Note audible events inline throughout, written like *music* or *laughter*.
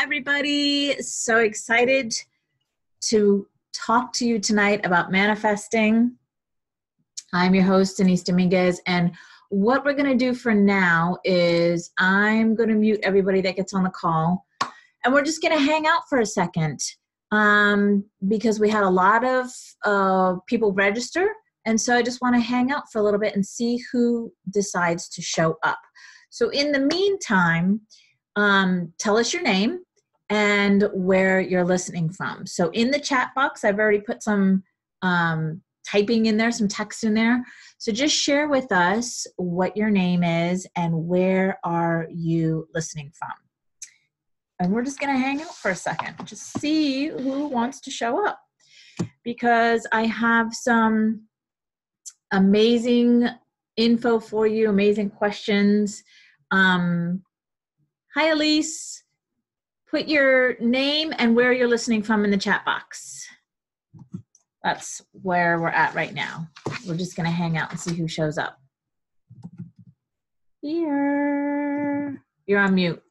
everybody. So excited to talk to you tonight about manifesting. I'm your host, Denise Dominguez, and what we're going to do for now is I'm going to mute everybody that gets on the call, and we're just going to hang out for a second um, because we had a lot of uh, people register, and so I just want to hang out for a little bit and see who decides to show up. So, in the meantime, um, tell us your name and where you're listening from. So in the chat box, I've already put some um, typing in there, some text in there. So just share with us what your name is and where are you listening from. And we're just going to hang out for a second, just see who wants to show up. Because I have some amazing info for you, amazing questions. Um, Hi, Elise. Put your name and where you're listening from in the chat box. That's where we're at right now. We're just going to hang out and see who shows up. Here. You're on mute.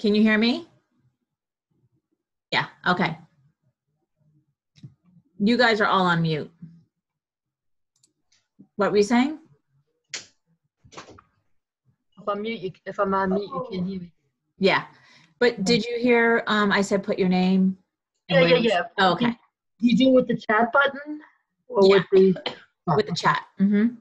Can you hear me? Yeah, okay. You guys are all on mute. What were you saying? If I'm mute, you, if I'm on mute, you can't hear me. Yeah, but did you hear? Um, I said put your name. Yeah, yeah, yeah. Oh, okay. Do you do with the chat button or Yeah. with the? With the chat. Mm-hmm.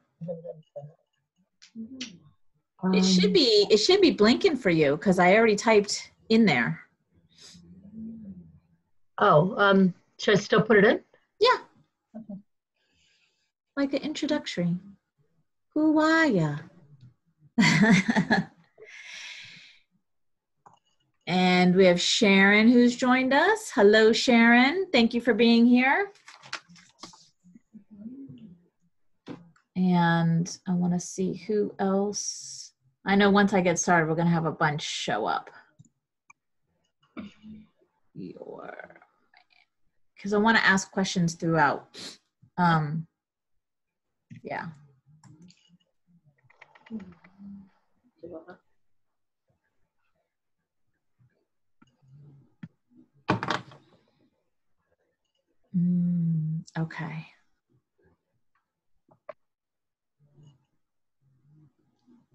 It should be. It should be blinking for you because I already typed in there. Oh, um, should I still put it in? Yeah. Okay. Like an introductory. Who are ya? *laughs* and we have Sharon who's joined us. Hello, Sharon. Thank you for being here. And I want to see who else. I know once I get started, we're going to have a bunch show up. Because I want to ask questions throughout. Um, yeah. Mm, okay.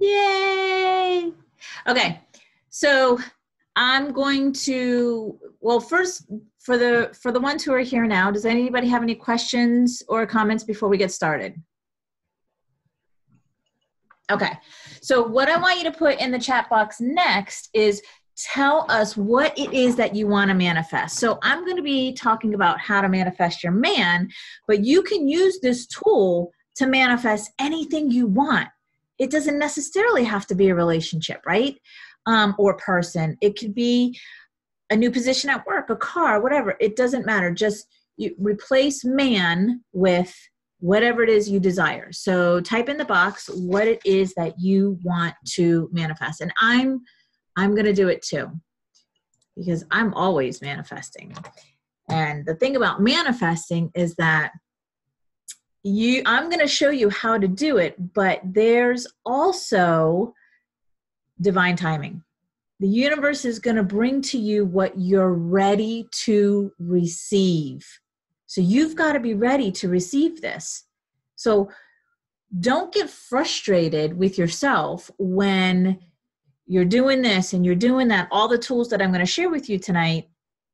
Yay! Okay, so I'm going to well first for the for the ones who are here now. Does anybody have any questions or comments before we get started? Okay, so what I want you to put in the chat box next is tell us what it is that you want to manifest. So I'm going to be talking about how to manifest your man, but you can use this tool to manifest anything you want. It doesn't necessarily have to be a relationship, right? Um, or person. It could be a new position at work, a car, whatever. It doesn't matter. Just you replace man with whatever it is you desire. So type in the box what it is that you want to manifest. And I'm I'm going to do it too. Because I'm always manifesting. And the thing about manifesting is that you I'm going to show you how to do it, but there's also divine timing. The universe is going to bring to you what you're ready to receive. So you've got to be ready to receive this. So don't get frustrated with yourself when you're doing this and you're doing that, all the tools that I'm going to share with you tonight,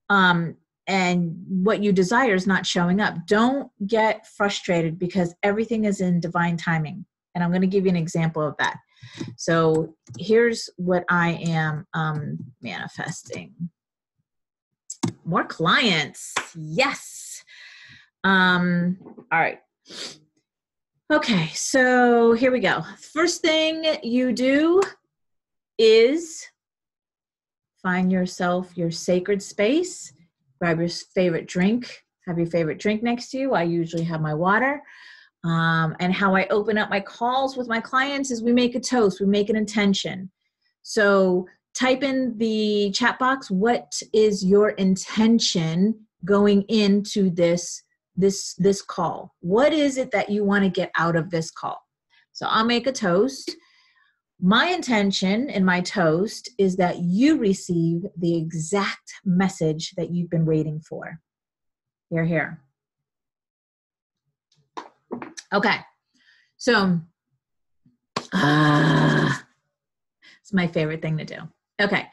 um, and what you desire is not showing up. Don't get frustrated because everything is in divine timing. And I'm going to give you an example of that. So here's what I am um, manifesting more clients. Yes. Um, all right. Okay, so here we go. First thing you do is find yourself your sacred space, grab your favorite drink, have your favorite drink next to you. I usually have my water. Um, and how I open up my calls with my clients is we make a toast, we make an intention. So type in the chat box what is your intention going into this this this call what is it that you want to get out of this call so i'll make a toast My intention in my toast is that you receive the exact message that you've been waiting for. Here, here. Okay. So, ah, it's my favorite thing to do. Okay.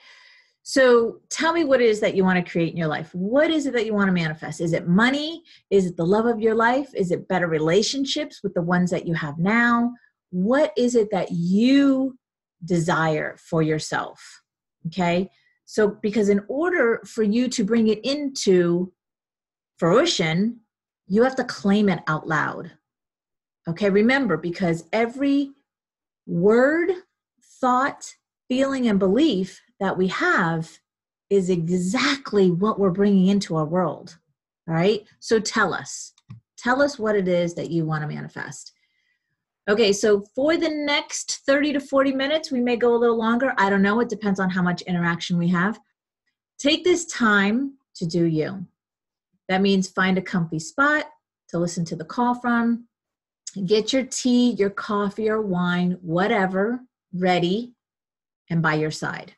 So tell me what it is that you want to create in your life. What is it that you want to manifest? Is it money? Is it the love of your life? Is it better relationships with the ones that you have now? What is it that you desire for yourself? Okay. So, because in order for you to bring it into fruition, you have to claim it out loud. Okay. Remember, because every word, thought, feeling, and belief that we have is exactly what we're bringing into our world. All right. So tell us, tell us what it is that you want to manifest. Okay. So for the next 30 to 40 minutes, we may go a little longer. I don't know. It depends on how much interaction we have. Take this time to do you. That means find a comfy spot to listen to the call from. Get your tea, your coffee, or wine, whatever, ready and by your side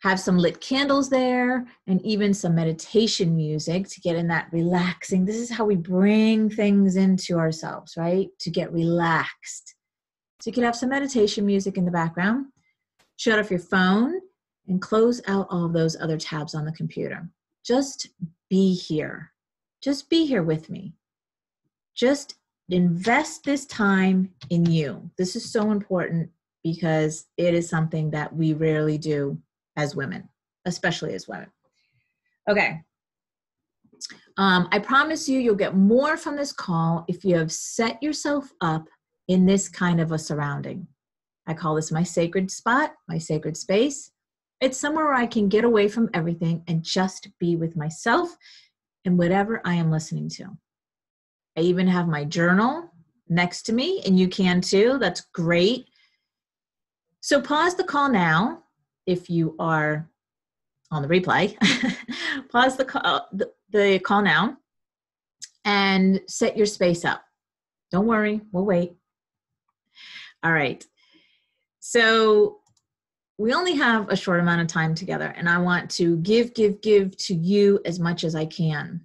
have some lit candles there and even some meditation music to get in that relaxing. This is how we bring things into ourselves, right? To get relaxed. So you could have some meditation music in the background, shut off your phone, and close out all of those other tabs on the computer. Just be here. Just be here with me. Just invest this time in you. This is so important because it is something that we rarely do as women, especially as women. Okay. Um, I promise you, you'll get more from this call if you have set yourself up in this kind of a surrounding. I call this my sacred spot, my sacred space. It's somewhere where I can get away from everything and just be with myself and whatever I am listening to. I even have my journal next to me, and you can too. That's great. So pause the call now if you are on the replay, *laughs* pause the call, uh, the, the call now and set your space up. Don't worry, we'll wait. All right. So we only have a short amount of time together, and I want to give, give, give to you as much as I can.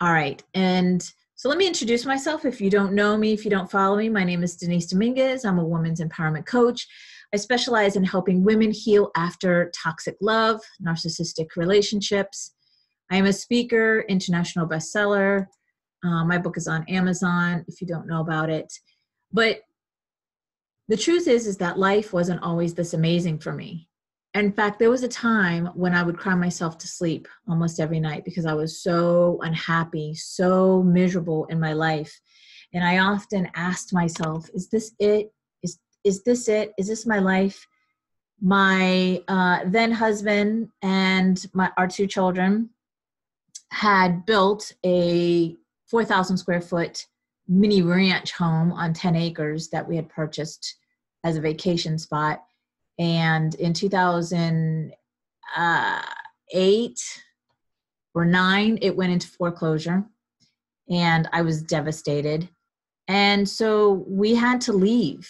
All right. And so let me introduce myself. If you don't know me, if you don't follow me, my name is Denise Dominguez. I'm a women's empowerment coach. I specialize in helping women heal after toxic love, narcissistic relationships. I am a speaker, international bestseller. Uh, my book is on Amazon if you don't know about it. But the truth is is that life wasn't always this amazing for me. In fact, there was a time when I would cry myself to sleep almost every night because I was so unhappy, so miserable in my life. And I often asked myself, is this it? Is this it? Is this my life? My uh, then husband and my our two children had built a 4,000 square foot mini ranch home on 10 acres that we had purchased as a vacation spot. And in 2008 uh, or nine, it went into foreclosure. And I was devastated. And so we had to leave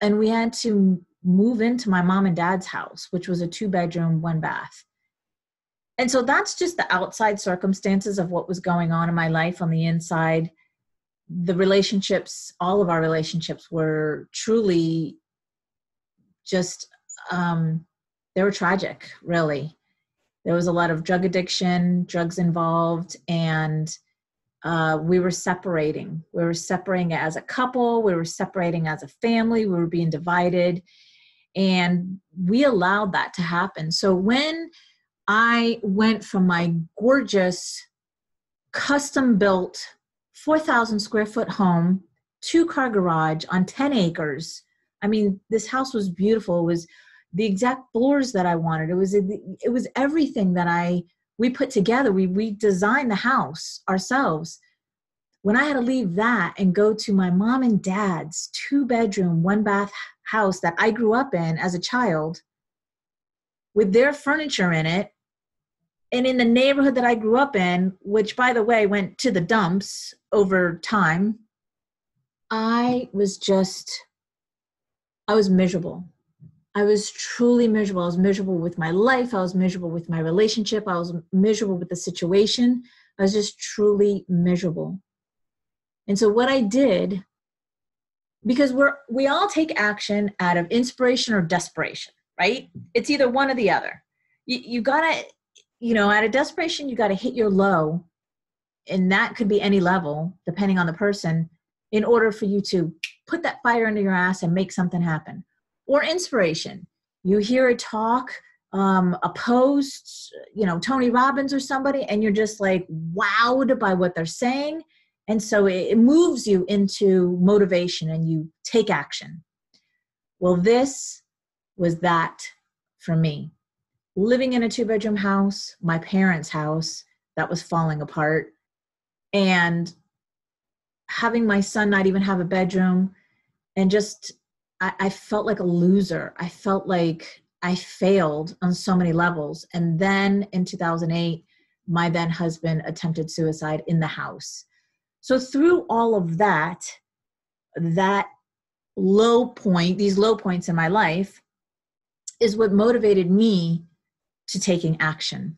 and we had to move into my mom and dad's house, which was a two bedroom, one bath. And so that's just the outside circumstances of what was going on in my life on the inside. The relationships, all of our relationships were truly just, um, they were tragic, really. There was a lot of drug addiction, drugs involved, and uh, we were separating. We were separating as a couple, we were separating as a family, we were being divided. And we allowed that to happen. So when I went from my gorgeous, custom built 4,000 square foot home, two car garage on 10 acres. I mean, this house was beautiful. It was the exact floors that I wanted. It was it was everything that I we put together we we designed the house ourselves when i had to leave that and go to my mom and dad's two bedroom one bath house that i grew up in as a child with their furniture in it and in the neighborhood that i grew up in which by the way went to the dumps over time i was just I was miserable. I was truly miserable. I was miserable with my life. I was miserable with my relationship. I was miserable with the situation. I was just truly miserable. And so what I did, because we're we all take action out of inspiration or desperation, right? It's either one or the other. You, you gotta, you know, out of desperation, you gotta hit your low, and that could be any level, depending on the person, in order for you to put that fire under your ass and make something happen. Or inspiration. You hear a talk, um, a post, you know, Tony Robbins or somebody, and you're just like wowed by what they're saying. And so it, it moves you into motivation and you take action. Well, this was that for me. Living in a two bedroom house, my parents' house that was falling apart, and having my son not even have a bedroom and just I, I, felt like a loser. I felt like i failed on so many levels. And then in 2008 my then husband attempted suicide in the house. So through all of that that low point these low points in my life is what motivated me to taking action.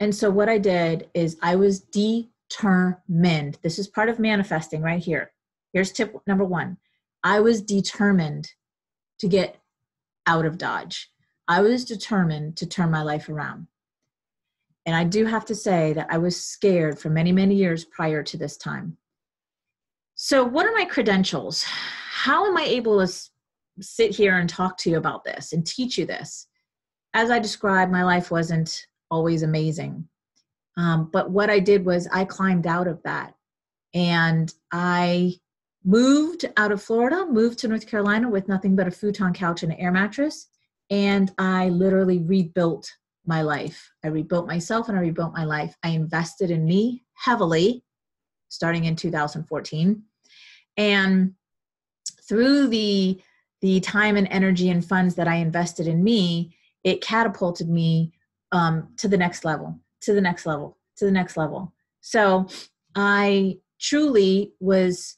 And so what i did is i was determined. This is part of manifesting right here. Here's tip number one. I was determined to get out of Dodge. I was determined to turn my life around. And I do have to say that I was scared for many, many years prior to this time. So, what are my credentials? How am I able to sit here and talk to you about this and teach you this? As I described, my life wasn't always amazing. Um, but what I did was I climbed out of that and I moved out of Florida, moved to North Carolina with nothing but a futon couch and an air mattress. And I literally rebuilt my life. I rebuilt myself and I rebuilt my life. I invested in me heavily starting in 2014. And through the the time and energy and funds that I invested in me, it catapulted me um, to the next level to the next level, to the next level. So I truly was,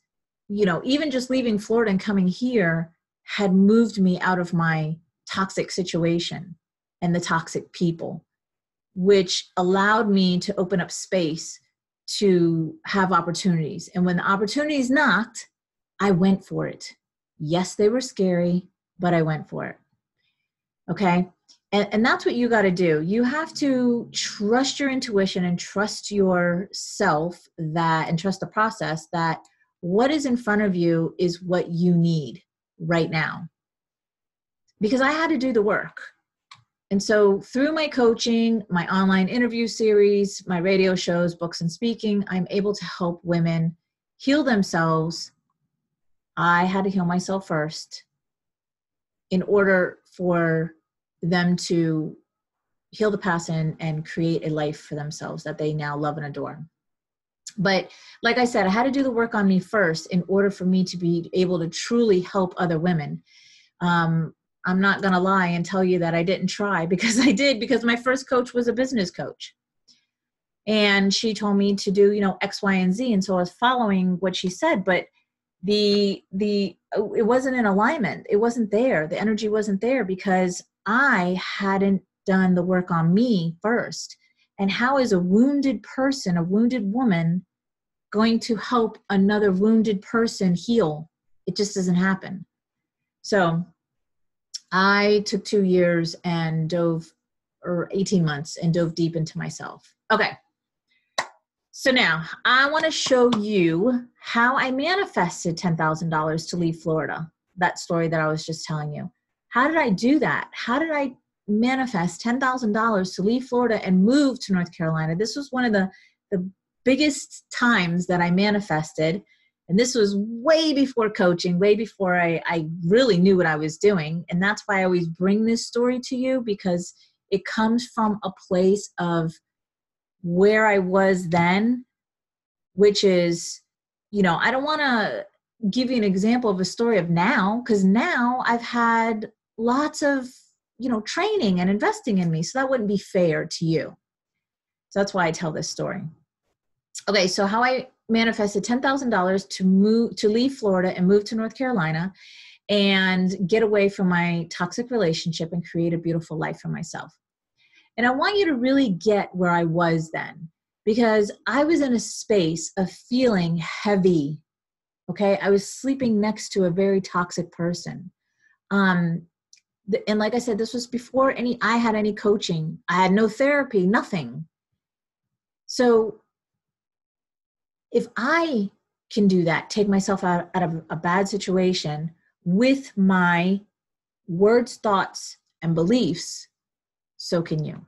you know, even just leaving Florida and coming here had moved me out of my toxic situation and the toxic people, which allowed me to open up space to have opportunities. And when the opportunities knocked, I went for it. Yes, they were scary, but I went for it. Okay and, and that's what you got to do you have to trust your intuition and trust yourself that and trust the process that what is in front of you is what you need right now. Because i had to do the work. And so through my coaching my online interview series my radio shows books and speaking i'm able to help women heal themselves. I had to heal myself first in order for them to heal the past and, and create a life for themselves that they now love and adore. But like I said, I had to do the work on me first in order for me to be able to truly help other women. Um, I'm not going to lie and tell you that I didn't try *laughs* because I did, because my first coach was a business coach. And she told me to do, you know, X, Y, and Z. And so I was following what she said, but the the it wasn't in alignment. It wasn't there. The energy wasn't there because I hadn't done the work on me first. And how is a wounded person, a wounded woman, going to help another wounded person heal? It just doesn't happen. So I took two years and dove, or 18 months, and dove deep into myself. Okay. So now I want to show you how I manifested $10,000 to leave Florida. That story that I was just telling you. How did I do that? How did I manifest $10,000 to leave Florida and move to North Carolina? This was one of the, the biggest times that I manifested. And this was way before coaching, way before I, I really knew what I was doing. And that's why I always bring this story to you because it comes from a place of where I was then, which is, you know, I don't want to give you an example of a story of now because now I've had lots of you know training and investing in me so that wouldn't be fair to you so that's why i tell this story okay so how i manifested $10000 to move to leave florida and move to north carolina and get away from my toxic relationship and create a beautiful life for myself. And I want you to really get where I was then because I was in a space of feeling heavy. Okay. I was sleeping next to a very toxic person. Um, and like I said, this was before any I had any coaching. I had no therapy, nothing. So if I can do that, take myself out, out of a bad situation with my words, thoughts, and beliefs, so can you.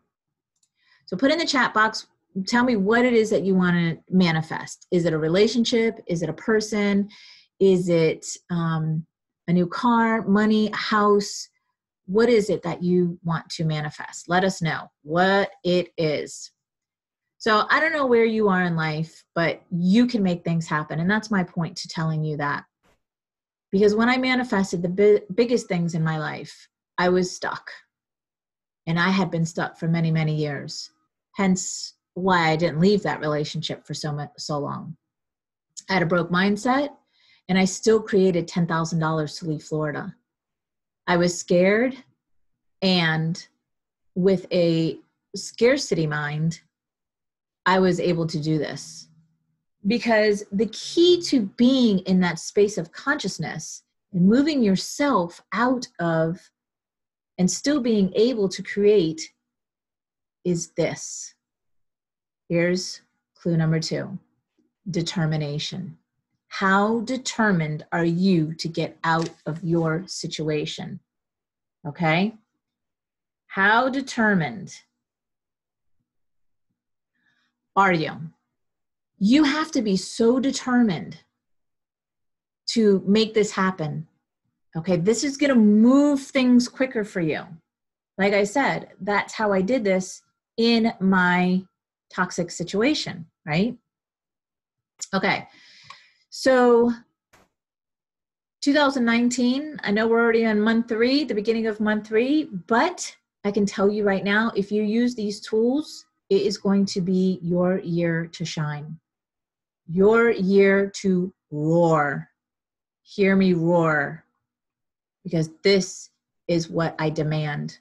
So put in the chat box, tell me what it is that you want to manifest. Is it a relationship? Is it a person? Is it um, a new car, money, house? What is it that you want to manifest? Let us know what it is. So I don't know where you are in life, but you can make things happen. And that's my point to telling you that. Because when I manifested the bi- biggest things in my life, I was stuck. And I had been stuck for many, many years. Hence why I didn't leave that relationship for so much, so long. I had a broke mindset and I still created $10,000 to leave Florida. I was scared and with a scarcity mind, I was able to do this. Because the key to being in that space of consciousness and moving yourself out of and still being able to create is this. Here's clue number two determination. How determined are you to get out of your situation? Okay? How determined are you? You have to be so determined to make this happen. Okay, this is going to move things quicker for you. Like I said, that's how I did this in my toxic situation, right? Okay, so 2019, I know we're already on month three, the beginning of month three, but I can tell you right now if you use these tools, it is going to be your year to shine, your year to roar. Hear me roar, because this is what I demand,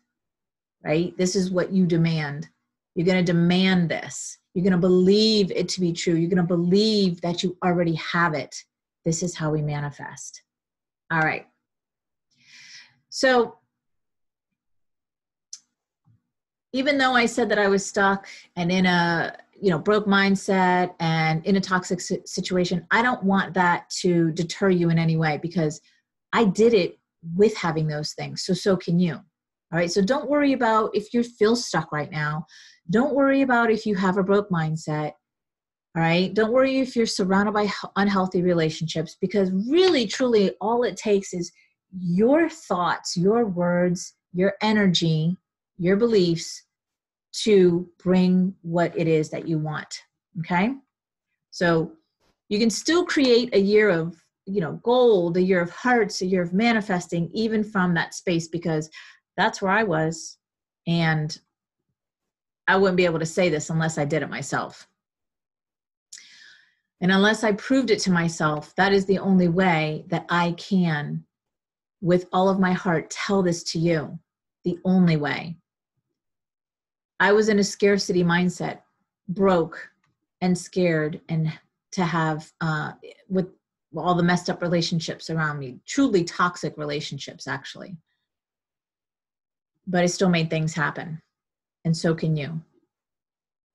right? This is what you demand. You're going to demand this. You're going to believe it to be true. You're going to believe that you already have it. This is how we manifest. All right. So, even though I said that I was stuck and in a you know broke mindset and in a toxic situation, I don't want that to deter you in any way because I did it with having those things. So so can you. All right. So don't worry about if you feel stuck right now. Don't worry about if you have a broke mindset. All right. Don't worry if you're surrounded by unhealthy relationships because really, truly, all it takes is your thoughts, your words, your energy, your beliefs to bring what it is that you want. Okay. So you can still create a year of, you know, gold, a year of hearts, a year of manifesting, even from that space, because that's where I was. And I wouldn't be able to say this unless I did it myself. And unless I proved it to myself, that is the only way that I can, with all of my heart, tell this to you. The only way. I was in a scarcity mindset, broke and scared, and to have uh, with all the messed up relationships around me, truly toxic relationships, actually. But I still made things happen, and so can you.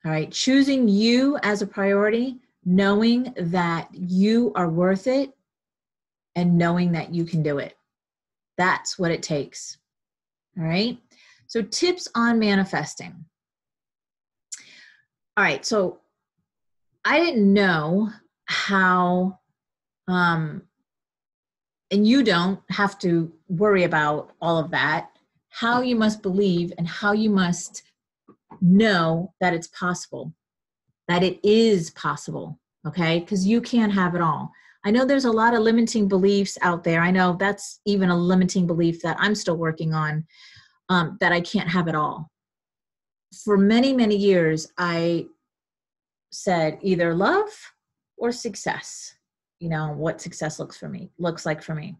All right, choosing you as a priority, knowing that you are worth it, and knowing that you can do it. That's what it takes. All right. So, tips on manifesting. All right, so I didn't know how, um, and you don't have to worry about all of that, how you must believe and how you must know that it's possible, that it is possible, okay? Because you can't have it all. I know there's a lot of limiting beliefs out there. I know that's even a limiting belief that I'm still working on um, that I can't have it all. For many, many years, I said either love or success. You know, what success looks for me, looks like for me.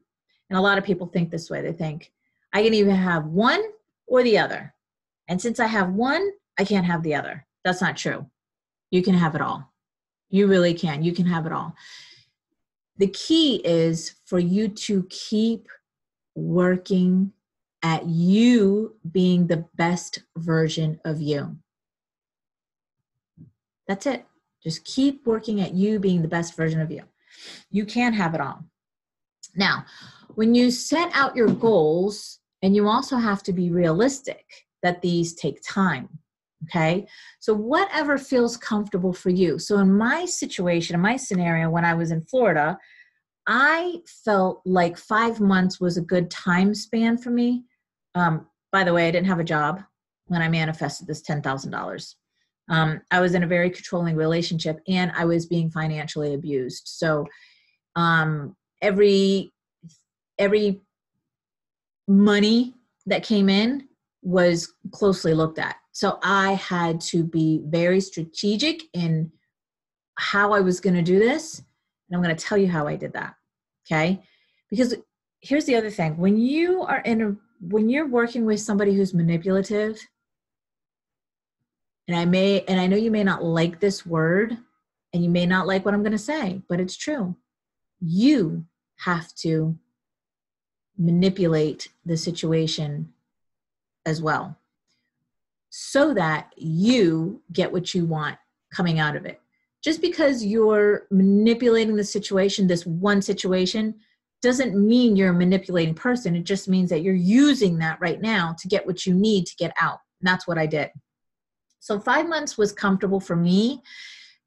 And a lot of people think this way. They think, I can either have one or the other. And since I have one, I can't have the other. That's not true. You can have it all. You really can. You can have it all. The key is for you to keep working at you being the best version of you. That's it. Just keep working at you being the best version of you. You can have it all. Now, when you set out your goals, and you also have to be realistic that these take time. Okay. So, whatever feels comfortable for you. So, in my situation, in my scenario, when I was in Florida, I felt like five months was a good time span for me. Um, by the way, I didn't have a job when I manifested this $10,000. Um, I was in a very controlling relationship and I was being financially abused. So, um, every every money that came in was closely looked at. So I had to be very strategic in how I was going to do this. And I'm going to tell you how I did that. Okay. Because here's the other thing when you are in a, when you're working with somebody who's manipulative, and I may, and I know you may not like this word and you may not like what I'm going to say, but it's true. You have to manipulate the situation as well so that you get what you want coming out of it. Just because you're manipulating the situation, this one situation, doesn't mean you're a manipulating person. It just means that you're using that right now to get what you need to get out. And that's what I did. So, five months was comfortable for me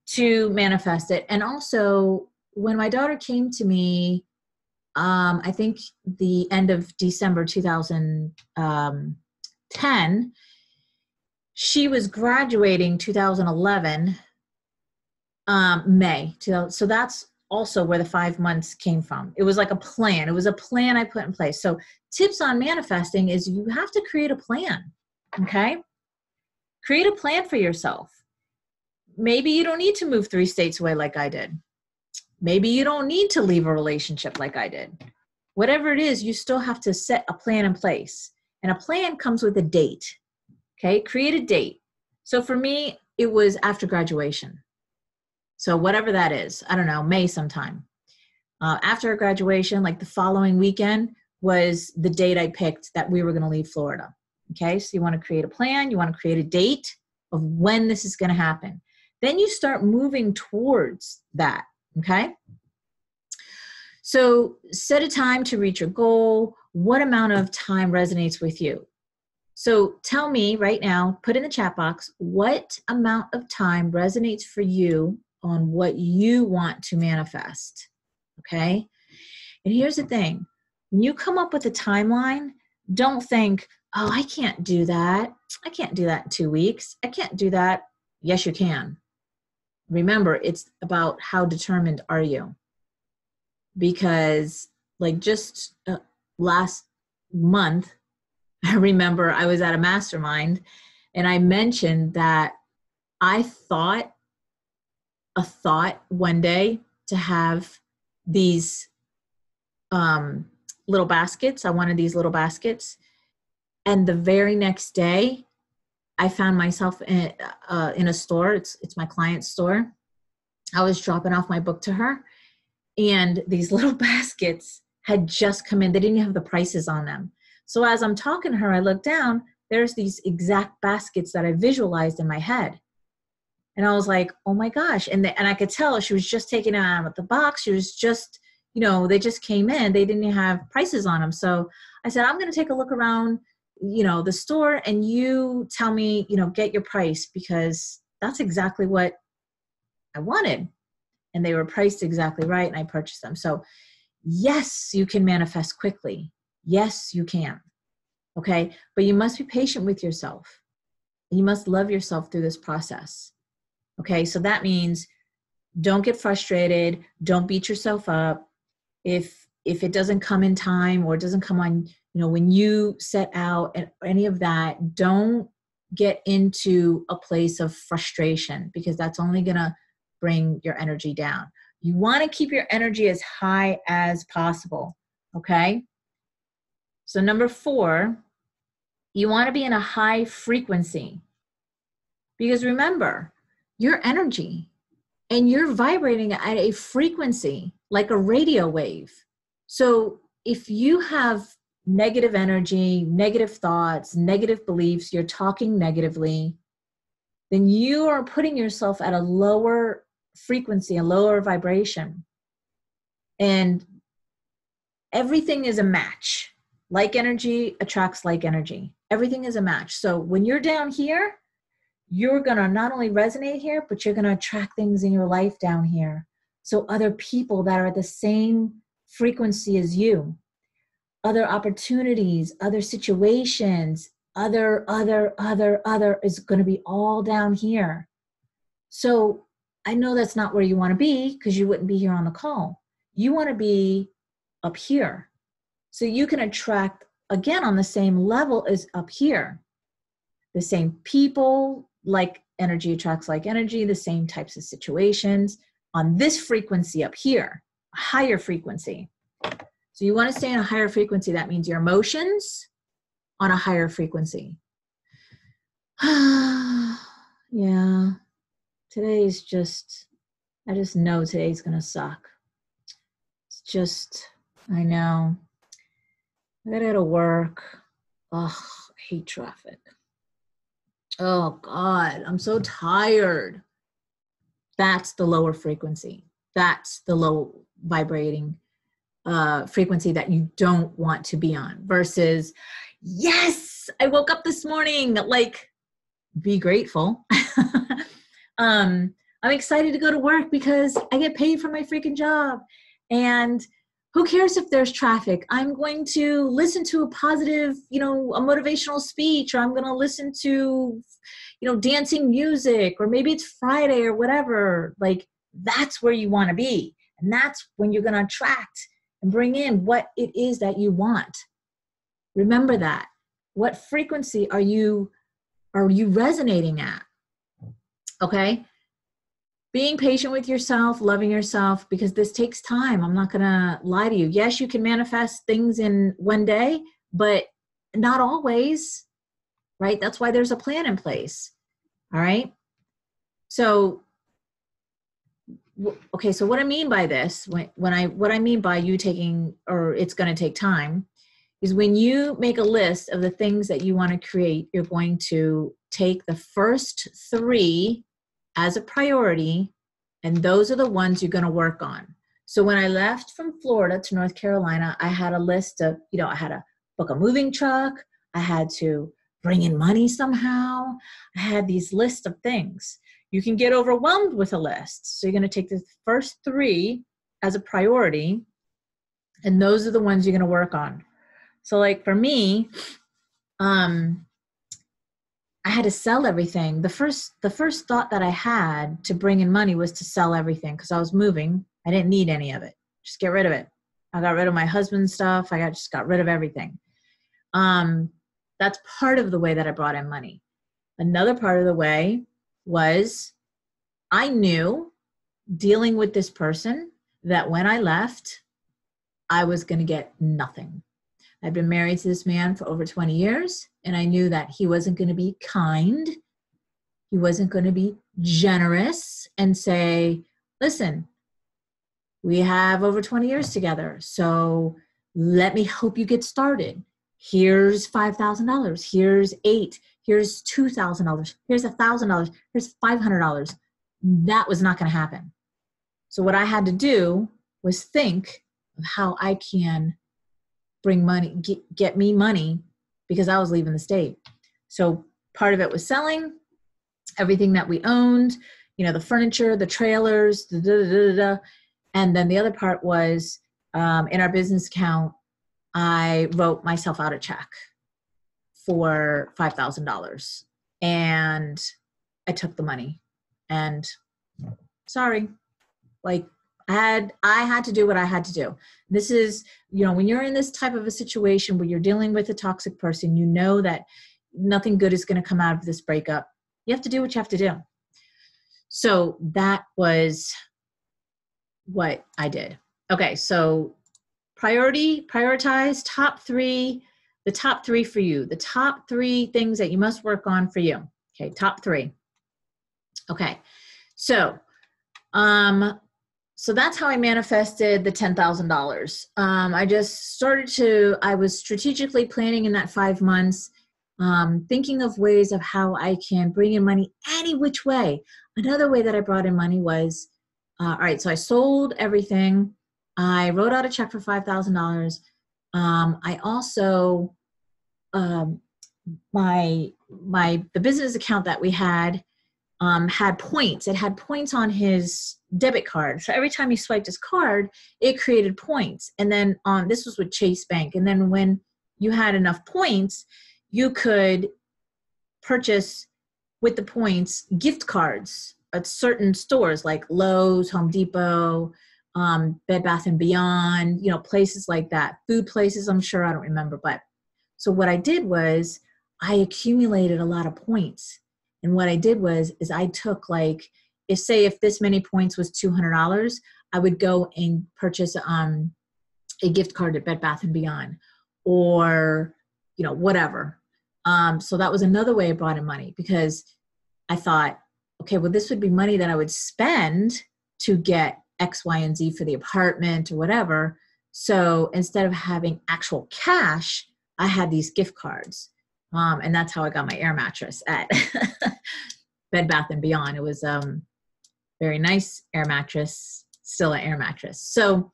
to manifest it. And also, when my daughter came to me um, I think the end of December 2010. She was graduating 2011, um, May. So that's also where the five months came from. It was like a plan. It was a plan I put in place. So tips on manifesting is you have to create a plan. Okay. Create a plan for yourself. Maybe you don't need to move three states away like I did. Maybe you don't need to leave a relationship like I did. Whatever it is, you still have to set a plan in place. And a plan comes with a date. Okay, create a date. So for me, it was after graduation. So whatever that is, I don't know, May sometime. Uh, after graduation, like the following weekend, was the date I picked that we were going to leave Florida. Okay, so you want to create a plan, you want to create a date of when this is going to happen. Then you start moving towards that. Okay? So set a time to reach your goal. What amount of time resonates with you? So tell me right now, put in the chat box, what amount of time resonates for you on what you want to manifest? Okay? And here's the thing when you come up with a timeline, don't think, oh, I can't do that. I can't do that in two weeks. I can't do that. Yes, you can remember it's about how determined are you because like just uh, last month *laughs* i remember i was at a mastermind and i mentioned that i thought a thought one day to have these um, little baskets i wanted these little baskets and the very next day I found myself in, uh, in a store. It's it's my client's store. I was dropping off my book to her, and these *laughs* little baskets had just come in. They didn't have the prices on them. So as I'm talking to her, I look down. There's these exact baskets that I visualized in my head, and I was like, "Oh my gosh!" And the, and I could tell she was just taking out of the box. She was just, you know, they just came in. They didn't have prices on them. So I said, "I'm going to take a look around." you know the store and you tell me you know get your price because that's exactly what i wanted and they were priced exactly right and i purchased them so yes you can manifest quickly yes you can okay? But you must be patient with yourself. You must love yourself through this process okay? So that means don't get frustrated. Don't beat yourself up. If if it doesn't come in time or it doesn't come on you know when you set out and any of that don't get into a place of frustration because that's only going to bring your energy down. You want to keep your energy as high as possible okay So, number four, you want to be in a high frequency. Because remember, your energy and you're vibrating at a frequency like a radio wave. So, if you have negative energy, negative thoughts, negative beliefs, you're talking negatively, then you are putting yourself at a lower frequency, a lower vibration. And everything is a match. Like energy attracts like energy. Everything is a match. So when you're down here, you're going to not only resonate here, but you're going to attract things in your life down here. So other people that are at the same frequency as you, other opportunities, other situations, other, other, other, other is going to be all down here. So I know that's not where you want to be because you wouldn't be here on the call. You want to be up here. So you can attract again on the same level as up here. The same people, like energy attracts like energy, the same types of situations on this frequency up here, a higher frequency. So you want to stay in a higher frequency. That means your emotions on a higher frequency. *sighs* yeah. today's just, I just know today's going to suck. It's just, I know. I gotta go to work. Ugh, I hate traffic. Oh God, I'm so tired. That's the lower frequency. That's the low vibrating uh, frequency that you don't want to be on versus, yes, I woke up this morning. Like, be grateful. *laughs* um, I'm excited to go to work because I get paid for my freaking job. And who cares if there's traffic? I'm going to listen to a positive you know a motivational speech or i'm going to listen to you know dancing music or maybe it's friday or whatever. Like that's where you want to be. And that's when you're going to attract and bring in what it is that you want. Remember that. What frequency are you are you resonating at? Okay being patient with yourself, loving yourself, because this takes time. I'm not going to lie to you. Yes, you can manifest things in one day, but not always, right? That's why there's a plan in place. All right. So, okay. So, what I mean by this, when, when I, what I mean by you taking, or it's going to take time, is when you make a list of the things that you want to create, you're going to take the first three as a priority, and those are the ones you're going to work on. So when I left from Florida to North Carolina, I had a list of, you know, I had to book a moving truck, I had to bring in money somehow. I had these lists of things. You can get overwhelmed with a list. So you're going to take the first three as a priority, and those are the ones you're going to work on. So, like for me, um, I had to sell everything. The first the first thought that I had to bring in money was to sell everything because I was moving. I didn't need any of it. Just get rid of it. I got rid of my husband's stuff. I got just got rid of everything. Um, that's part of the way that I brought in money. Another part of the way was I knew dealing with this person that when I left, I was going to get nothing. I'd been married to this man for over 20 years, and I knew that he wasn't going to be kind. He wasn't going to be generous and say, listen, we have over 20 years together, so let me help you get started. Here's $5,000. Here's eight. Here's $2,000. Here's $1,000. Here's $500. That was not going to happen. So, what I had to do was think of how I can bring money, get, get me money because I was leaving the state. So part of it was selling everything that we owned, you know, the furniture, the trailers, da, da, da, and then the other part was um, in our business account, I wrote myself out a check for five thousand dollars, and I took the money. And sorry, like I had I had to do what I had to do. This is, you know, when you're in this type of a situation where you're dealing with a toxic person, you know that nothing good is going to come out of this breakup. You have to do what you have to do. So that was what I did. Okay, so priority, prioritize top 3 the top three for you, the top three things that you must work on for you. Okay, top three. Okay, so um, so that's how I manifested the $10,000. Um, I just started to, I was strategically planning in that five months, um, thinking of ways of how I can bring in money any which way. Another way that I brought in money was uh, all right, so I sold everything. I wrote out a check for $5,000. Um, I also, um, my, my, the business account that we had um, had points. It had points on his debit card. So every time he swiped his card, it created points. And then on this was with Chase Bank. And then when you had enough points, you could purchase with the points gift cards at certain stores like Lowe's, Home Depot, um, Bed Bath and Beyond, you know, places like that. Food places, I'm sure I don't remember, but so what I did was I accumulated a lot of points and what I did was is I took like if say if this many points was two hundred dollars, I would go and purchase um a gift card at Bed Bath and Beyond or you know whatever. Um, so that was another way I brought in money because I thought, okay, well this would be money that I would spend to get X, Y, and Z for the apartment or whatever. So instead of having actual cash, I had these gift cards. Um, and that's how I got my air mattress at *laughs* Bed Bath and Beyond. It was um very nice air mattress, still an air mattress. So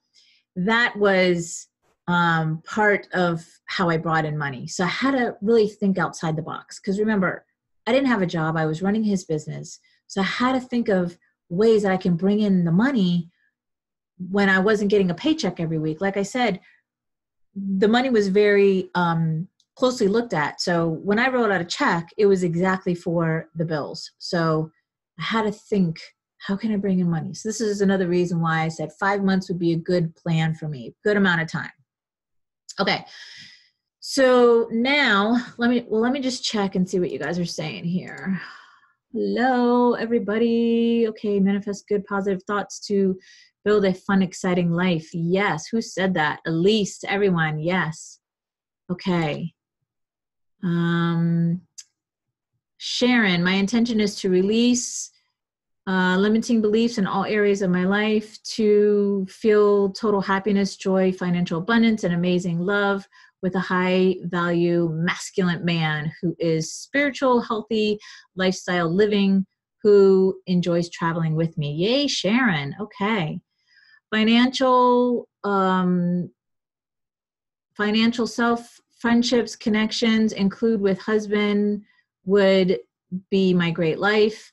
that was um, part of how I brought in money. So I had to really think outside the box because remember, I didn't have a job. I was running his business. So I had to think of ways that I can bring in the money when I wasn't getting a paycheck every week. Like I said, the money was very um, closely looked at. So when I wrote out a check, it was exactly for the bills. So I had to think, how can I bring in money? So this is another reason why I said five months would be a good plan for me, good amount of time. Okay. So now let me well let me just check and see what you guys are saying here. Hello, everybody. Okay, manifest good positive thoughts to build a fun, exciting life. Yes. Who said that? Elise, everyone. Yes. Okay. Um, Sharon, my intention is to release uh, limiting beliefs in all areas of my life to feel total happiness, joy, financial abundance, and amazing love with a high value masculine man who is spiritual, healthy, lifestyle living, who enjoys traveling with me. Yay, Sharon. Okay. Financial um, financial self friendships, connections include with husband would be my great life.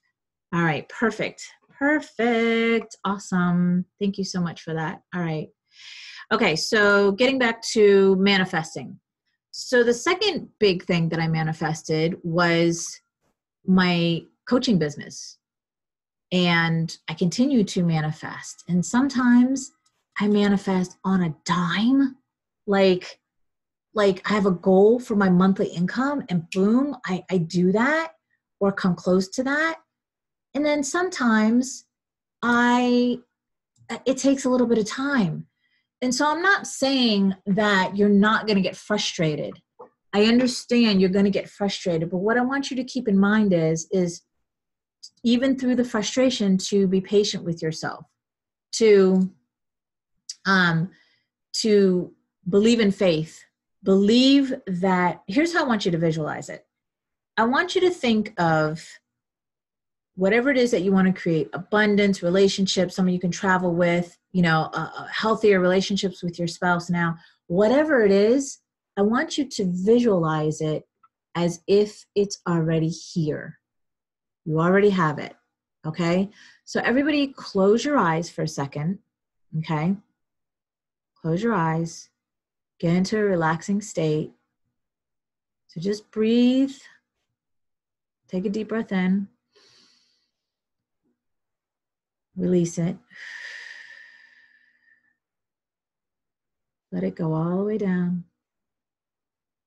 All right, perfect. Perfect. Awesome. Thank you so much for that. All right. Okay, so getting back to manifesting. So the second big thing that I manifested was my coaching business. And I continue to manifest. And sometimes I manifest on a dime. Like like I have a goal for my monthly income and boom, I, I do that or come close to that. And then sometimes I it takes a little bit of time. And so I'm not saying that you're not going to get frustrated. I understand you're going to get frustrated, but what I want you to keep in mind is is even through the frustration to be patient with yourself, to um to believe in faith, believe that here's how I want you to visualize it. I want you to think of whatever it is that you want to create abundance, relationships, someone you can travel with, you know, uh, uh, healthier relationships with your spouse now, whatever it is, I want you to visualize it as if it's already here. You already have it. Okay. So, everybody, close your eyes for a second. Okay. Close your eyes. Get into a relaxing state. So just breathe. Take a deep breath in. Release it. Let it go all the way down.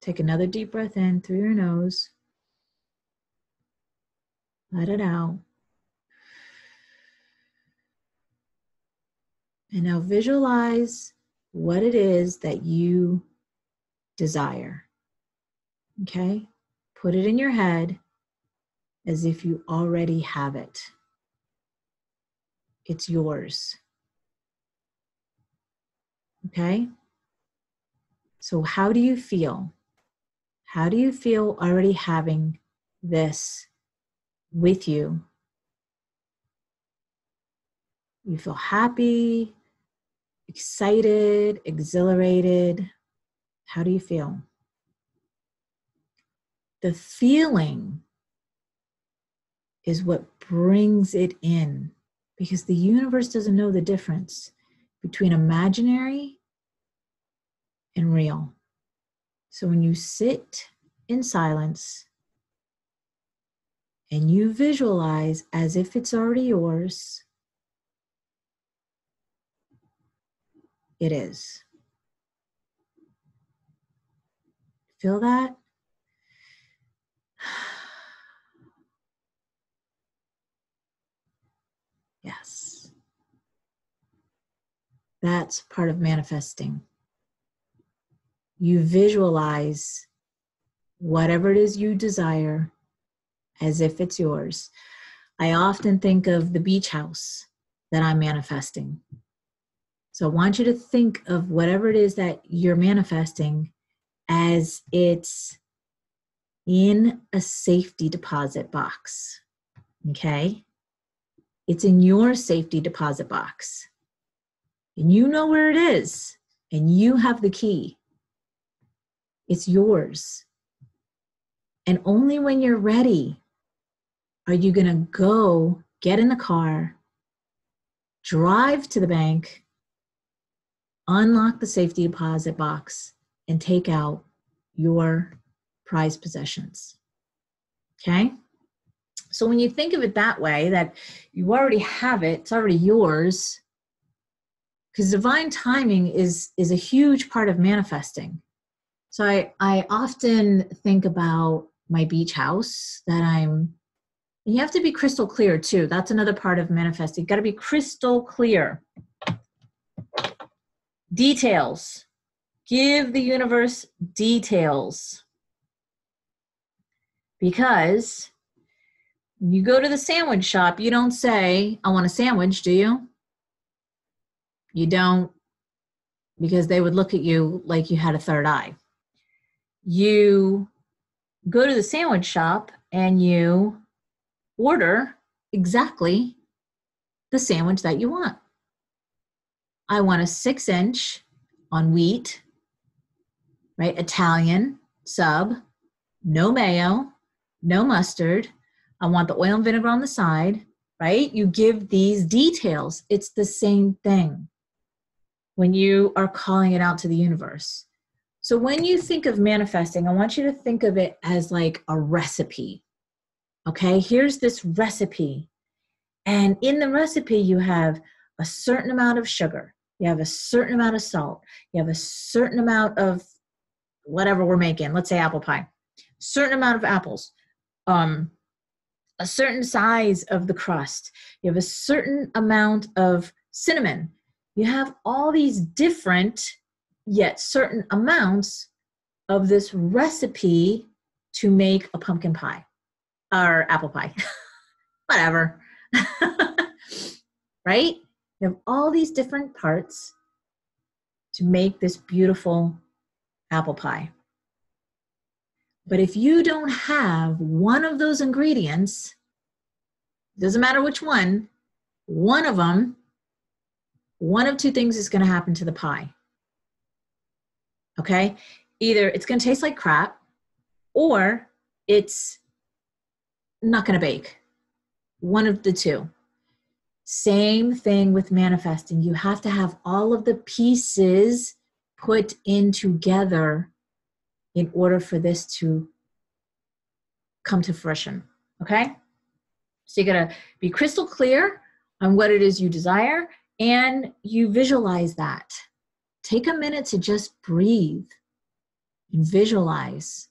Take another deep breath in through your nose. Let it out. And now visualize what it is that you desire. Okay? Put it in your head as if you already have it. It's yours. Okay? So, how do you feel? How do you feel already having this with you? You feel happy, excited, exhilarated. How do you feel? The feeling is what brings it in because the universe doesn't know the difference between imaginary and real. So when you sit in silence and you visualize as if it's already yours, it is. Feel that? *sighs* Yes. That's part of manifesting. You visualize whatever it is you desire as if it's yours. I often think of the beach house that I'm manifesting. So I want you to think of whatever it is that you're manifesting as it's in a safety deposit box. Okay? It's in your safety deposit box. And you know where it is, and you have the key. It's yours. And only when you're ready are you going to go get in the car, drive to the bank, unlock the safety deposit box, and take out your prized possessions. Okay? So when you think of it that way, that you already have it, it's already yours. Because divine timing is is a huge part of manifesting. So I, I often think about my beach house that I'm you have to be crystal clear too. That's another part of manifesting. You got to be crystal clear. Details. Give the universe details. Because you go to the sandwich shop, you don't say, I want a sandwich, do you? You don't, because they would look at you like you had a third eye. You go to the sandwich shop and you order exactly the sandwich that you want. I want a six inch on wheat, right? Italian sub, no mayo, no mustard, I want the oil and vinegar on the side, right? You give these details. It's the same thing when you are calling it out to the universe. So when you think of manifesting, I want you to think of it as like a recipe. Okay, here's this recipe. And in the recipe, you have a certain amount of sugar, you have a certain amount of salt, you have a certain amount of whatever we're making, let's say apple pie, certain amount of apples, um, a certain size of the crust, you have a certain amount of cinnamon. You have all these different yet certain amounts of this recipe to make a pumpkin pie or apple pie, *laughs* whatever. *laughs* right? You have all these different parts to make this beautiful apple pie. But if you don't have one of those ingredients, doesn't matter which one, one of them, one of two things is going to happen to the pie. Okay? Either it's going to taste like crap or it's not going to bake. One of the two. Same thing with manifesting. You have to have all of the pieces put in together in order for this to come to fruition. Okay? So you gotta be crystal clear on what it is you desire and you visualize that. Take a minute to just breathe and visualize.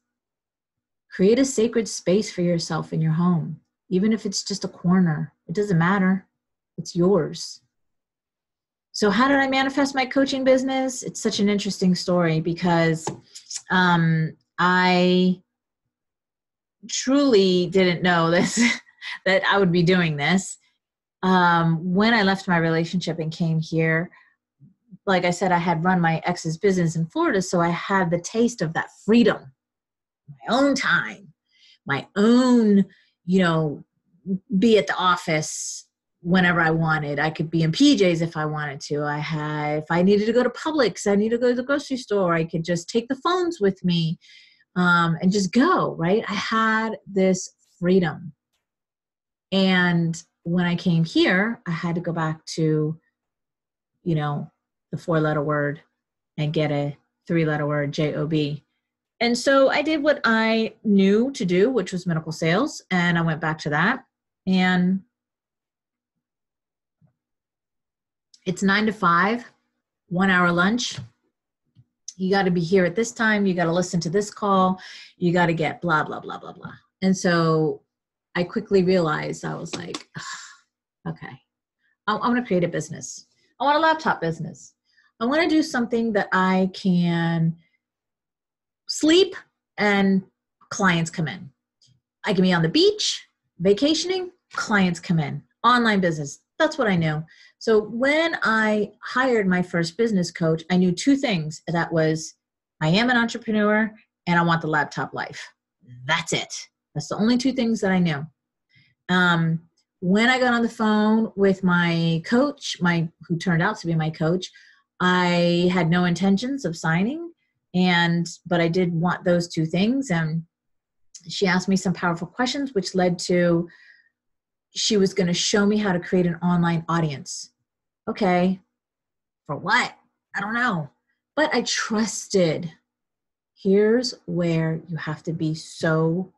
Create a sacred space for yourself in your home, even if it's just a corner. It doesn't matter, it's yours. So, how did I manifest my coaching business? It's such an interesting story because um, I truly didn't know *laughs* this that I would be doing this. Um, when I left my relationship and came here, like I said, I had run my ex's business in Florida, so I had the taste of that freedom, my own time, my own, you know, be at the office whenever I wanted. I could be in PJs if I wanted to. I had, if I needed to go to Publix, I needed to go to the grocery store. I could just take the phones with me um, and just go. Right? I had this freedom, and when I came here, I had to go back to, you know, the four letter word and get a three letter word, J O B. And so I did what I knew to do, which was medical sales, and I went back to that. And it's nine to five, one hour lunch. You got to be here at this time. You got to listen to this call. You got to get blah, blah, blah, blah, blah. And so I quickly realized I was like, okay, I, I want to create a business. I want a laptop business. I want to do something that I can sleep and clients come in. I can be on the beach, vacationing, clients come in. Online business. That's what I knew. So when I hired my first business coach, I knew two things. That was I am an entrepreneur and I want the laptop life. That's it. That's the only two things that I knew. Um, when I got on the phone with my coach, my who turned out to be my coach, I had no intentions of signing, and but I did want those two things. And she asked me some powerful questions, which led to she was going to show me how to create an online audience. Okay, for what? I don't know, but I trusted. Here's where you have to be so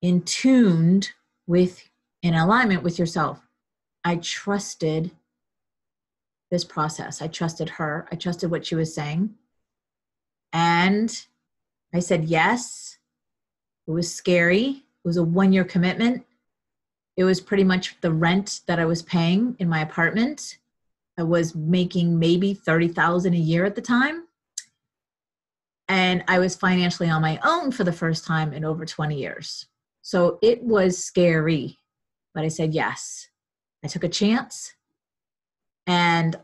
in tuned with in alignment with yourself. I trusted this process. I trusted her. I trusted what she was saying. And I said yes. It was scary. It was a one year commitment. It was pretty much the rent that I was paying in my apartment. I was making maybe 30,000 a year at the time. And I was financially on my own for the first time in over 20 years. So it was scary, but I said yes. I took a chance and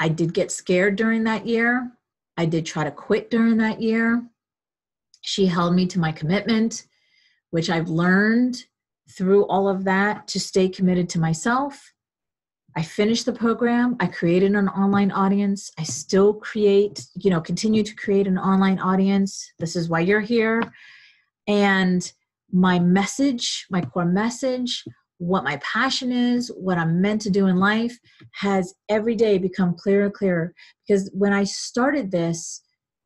I did get scared during that year. I did try to quit during that year. She held me to my commitment, which I've learned through all of that to stay committed to myself. I finished the program. I created an online audience. I still create, you know, continue to create an online audience. This is why you're here. And my message, my core message, what my passion is, what I'm meant to do in life has every day become clearer and clearer. Because when I started this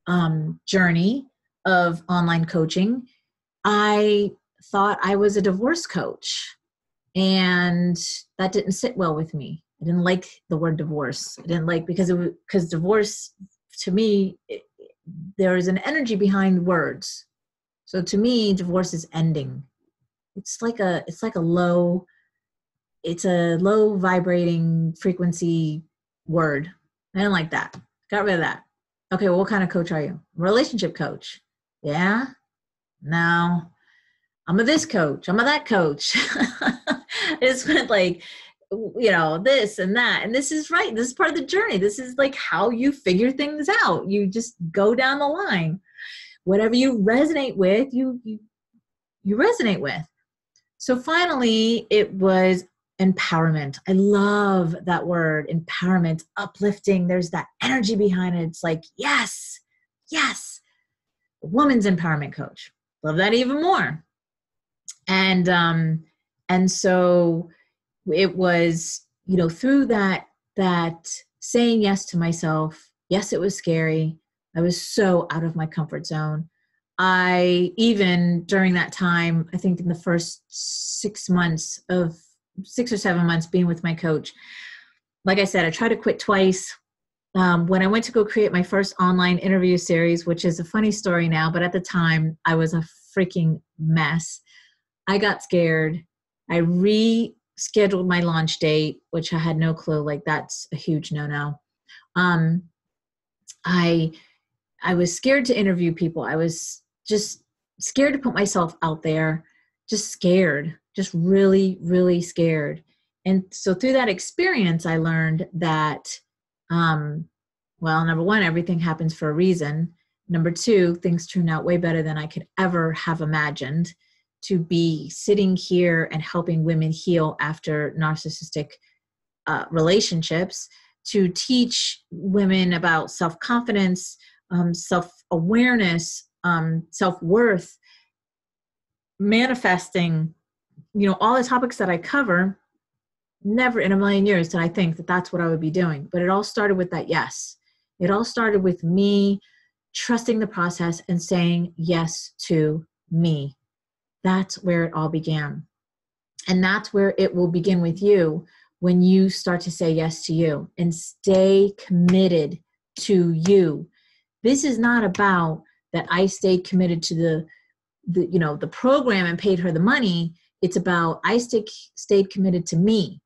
um, journey of online coaching, I thought I was a divorce coach. And that didn't sit well with me. I didn't like the word divorce. I didn't like because it because divorce to me it, there is an energy behind words so to me, divorce is ending. It's like a it's like a low it's a low vibrating frequency word. I didn't like that. Got rid of that. Okay, well, what kind of coach are you? Relationship coach. Yeah? No. I'm a this coach. I'm a that coach. *laughs* it's been like, you know, this and that. And this is right. This is part of the journey. This is like how you figure things out. You just go down the line whatever you resonate with you you, you resonate with so finally it was empowerment i love that word empowerment uplifting there's that energy behind it it's like yes yes woman's empowerment coach love that even more and um and so it was you know through that that saying yes to myself yes it was scary I was so out of my comfort zone. I even during that time, I think in the first six months of six or seven months being with my coach, like I said, I tried to quit twice. Um, when I went to go create my first online interview series, which is a funny story now, but at the time I was a freaking mess. I got scared. I rescheduled my launch date, which I had no clue. Like that's a huge no no. Um, I I was scared to interview people. I was just scared to put myself out there, just scared, just really, really scared. And so through that experience, I learned that, um, well, number one, everything happens for a reason. Number two, things turned out way better than I could ever have imagined to be sitting here and helping women heal after narcissistic uh, relationships, to teach women about self confidence, um, self awareness, um, self worth, manifesting, you know, all the topics that I cover. Never in a million years did I think that that's what I would be doing. But it all started with that yes. It all started with me trusting the process and saying yes to me. That's where it all began. And that's where it will begin with you when you start to say yes to you and stay committed to you. This is not about that I stayed committed to the, the you know the program and paid her the money. It's about I stay, stayed committed to me.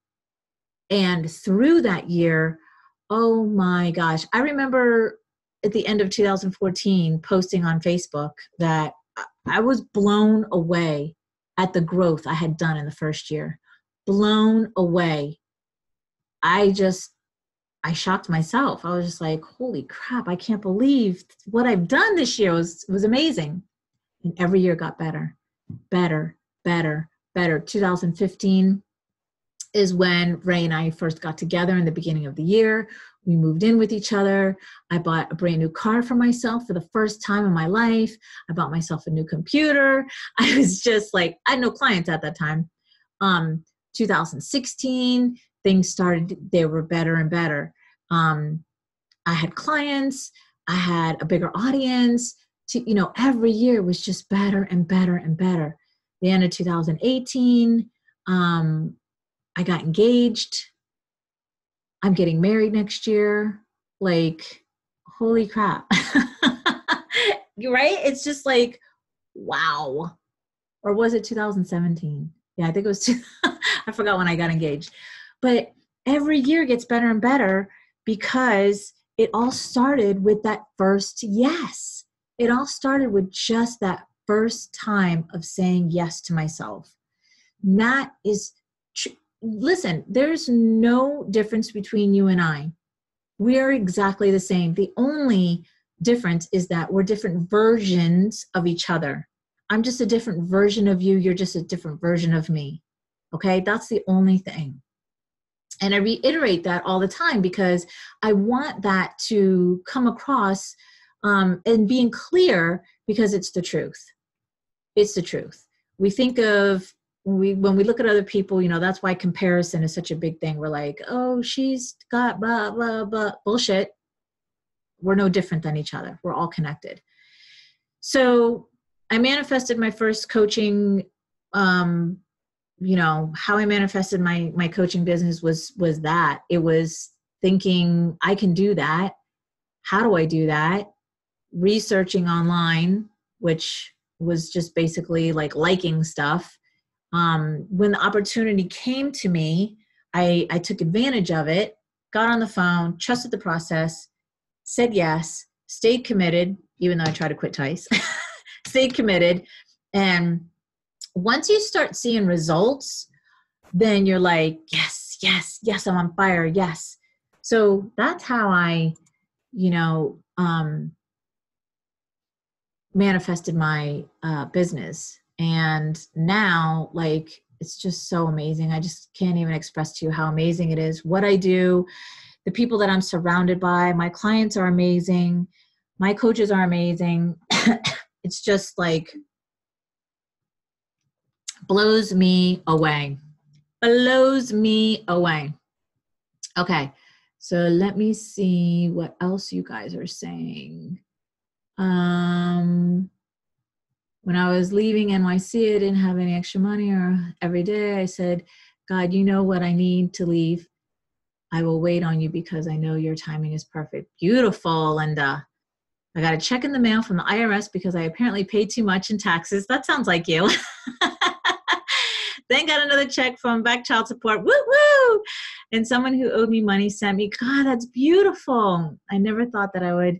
And through that year, oh my gosh, I remember at the end of 2014 posting on Facebook that I was blown away at the growth I had done in the first year. Blown away. I just, I shocked myself. I was just like, holy crap, I can't believe what I've done this year was, was amazing. And every year got better, better, better, better. 2015 is when Ray and I first got together in the beginning of the year. We moved in with each other. I bought a brand new car for myself for the first time in my life. I bought myself a new computer. *laughs* I was just like, I had no clients at that time. Um, 2016, things started, they were better and better. Um, I had clients, I had a bigger audience. To, you know, every year was just better and better and better. The end of 2018, um, I got engaged. I'm getting married next year. Like, holy crap. *laughs* right? It's just like, wow. Or was it 2017? Yeah, I think it was, two, *laughs* I forgot when I got engaged. But every year gets better and better because it all started with that first yes. It all started with just that first time of saying yes to myself. That is listen, there's no difference between you and I. We are exactly the same. The only difference is that we're different versions of each other. I'm just a different version of you. You're just a different version of me. Okay, that's the only thing. And I reiterate that all the time because I want that to come across um, and being clear because it's the truth. It's the truth. We think of we when we look at other people, you know, that's why comparison is such a big thing. We're like, oh, she's got blah blah blah bullshit. We're no different than each other. We're all connected. So I manifested my first coaching. Um, you know how I manifested my my coaching business was was that it was thinking I can do that. How do I do that? Researching online, which was just basically like liking stuff um, when the opportunity came to me, I, I took advantage of it, got on the phone, trusted the process, said yes, stayed committed, even though I tried to quit twice, *laughs* stayed committed. And once you start seeing results, then you're like, yes, yes, yes, I'm on fire, yes. So that's how I, you know, um, manifested my uh, business and now like it's just so amazing. I just can't even express to you how amazing it is what i do the people that i'm surrounded by. My clients are amazing. My coaches are amazing. *coughs* It's just like blows me away. Blows me away. Okay so let me see what else you guys are saying. Um when I was leaving NYC, I didn't have any extra money, or every day I said, God, you know what I need to leave. I will wait on you because I know your timing is perfect. Beautiful, Linda. I got a check in the mail from the IRS because I apparently paid too much in taxes. That sounds like you. *laughs* then got another check from back child support. Woo woo! And someone who owed me money sent me. God, that's beautiful. I never thought that I would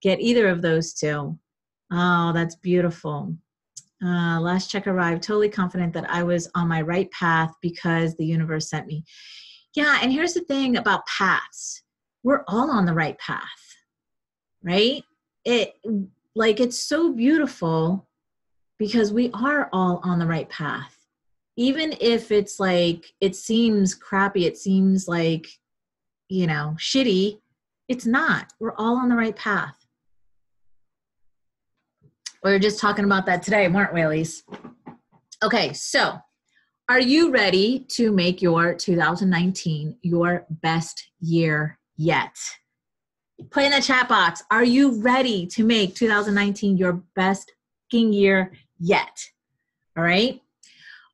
get either of those two. Oh, that's beautiful. Uh, last check arrived, totally confident that I was on my right path because the universe sent me. Yeah, and here's the thing about paths we're all on the right path, right? It like it's so beautiful because we are all on the right path. Even if it's like it seems crappy, it seems like, you know, shitty, it's not. We're all on the right path. We were just talking about that today, weren't we, Elise? Okay, so are you ready to make your 2019 your best year yet? Put in the chat box. Are you ready to make 2019 your best year yet? All right.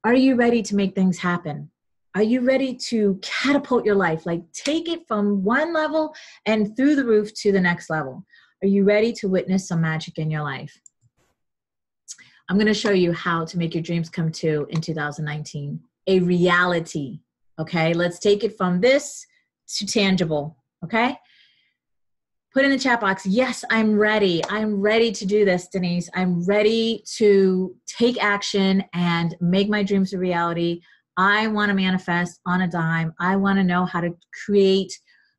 Are you ready to make things happen? Are you ready to catapult your life? Like take it from one level and through the roof to the next level. Are you ready to witness some magic in your life? I'm going to show you how to make your dreams come true in 2019. A reality. Okay, let's take it from this to tangible. Okay, put in the chat box, yes, I'm ready. I'm ready to do this, Denise. I'm ready to take action and make my dreams a reality. I want to manifest on a dime. I want to know how to create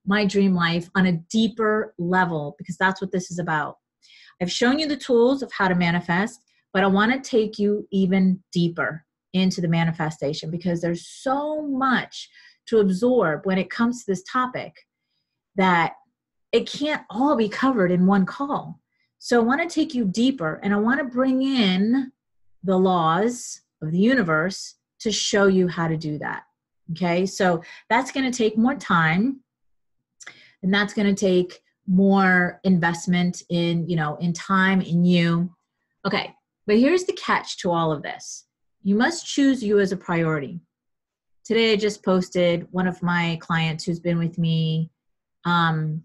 my dream life on a deeper level because that's what this is about. I've shown you the tools of how to manifest but I want to take you even deeper into the manifestation because there's so much to absorb when it comes to this topic that it can't all be covered in one call. So I want to take you deeper and I want to bring in the laws of the universe to show you how to do that. Okay, so that's going to take more time and that's going to take more investment in, you know, in time in you. Okay, but here's the catch to all of this you must choose you as a priority. Today, I just posted one of my clients who's been with me um,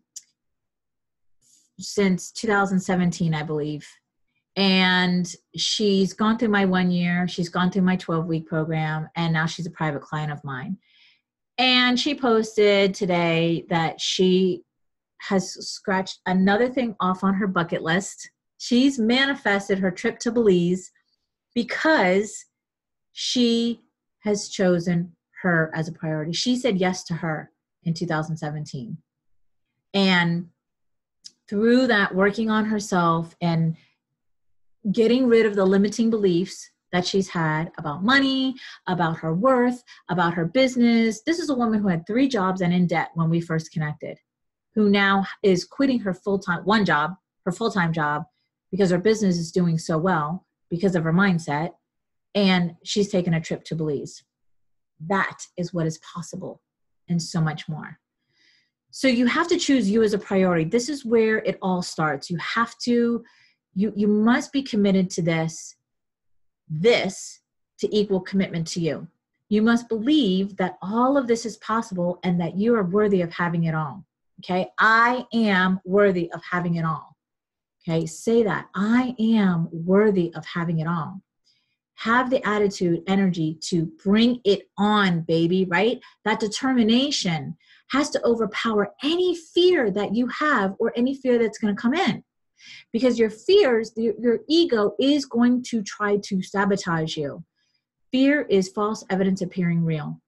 since 2017, I believe. And she's gone through my one year, she's gone through my 12 week program, and now she's a private client of mine. And she posted today that she has scratched another thing off on her bucket list she's manifested her trip to Belize because she has chosen her as a priority. She said yes to her in 2017. And through that, working on herself and getting rid of the limiting beliefs that she's had about money, about her worth, about her business. This is a woman who had three jobs and in debt when we first connected, who now is quitting her full time, one job, her full time job, because her business is doing so well because of her mindset and she's taken a trip to belize. That is what is possible and so much more. So you have to choose you as a priority. This is where it all starts. You have to you you must be committed to this this to equal commitment to you. You must believe that all of this is possible and that you are worthy of having it all. Okay? I am worthy of having it all Okay, say that. I am worthy of having it all. Have the attitude, energy to bring it on, baby, right? That determination has to overpower any fear that you have or any fear that's going to come in. Because your fears, your, ego is going to try to sabotage you. Fear is false evidence appearing real.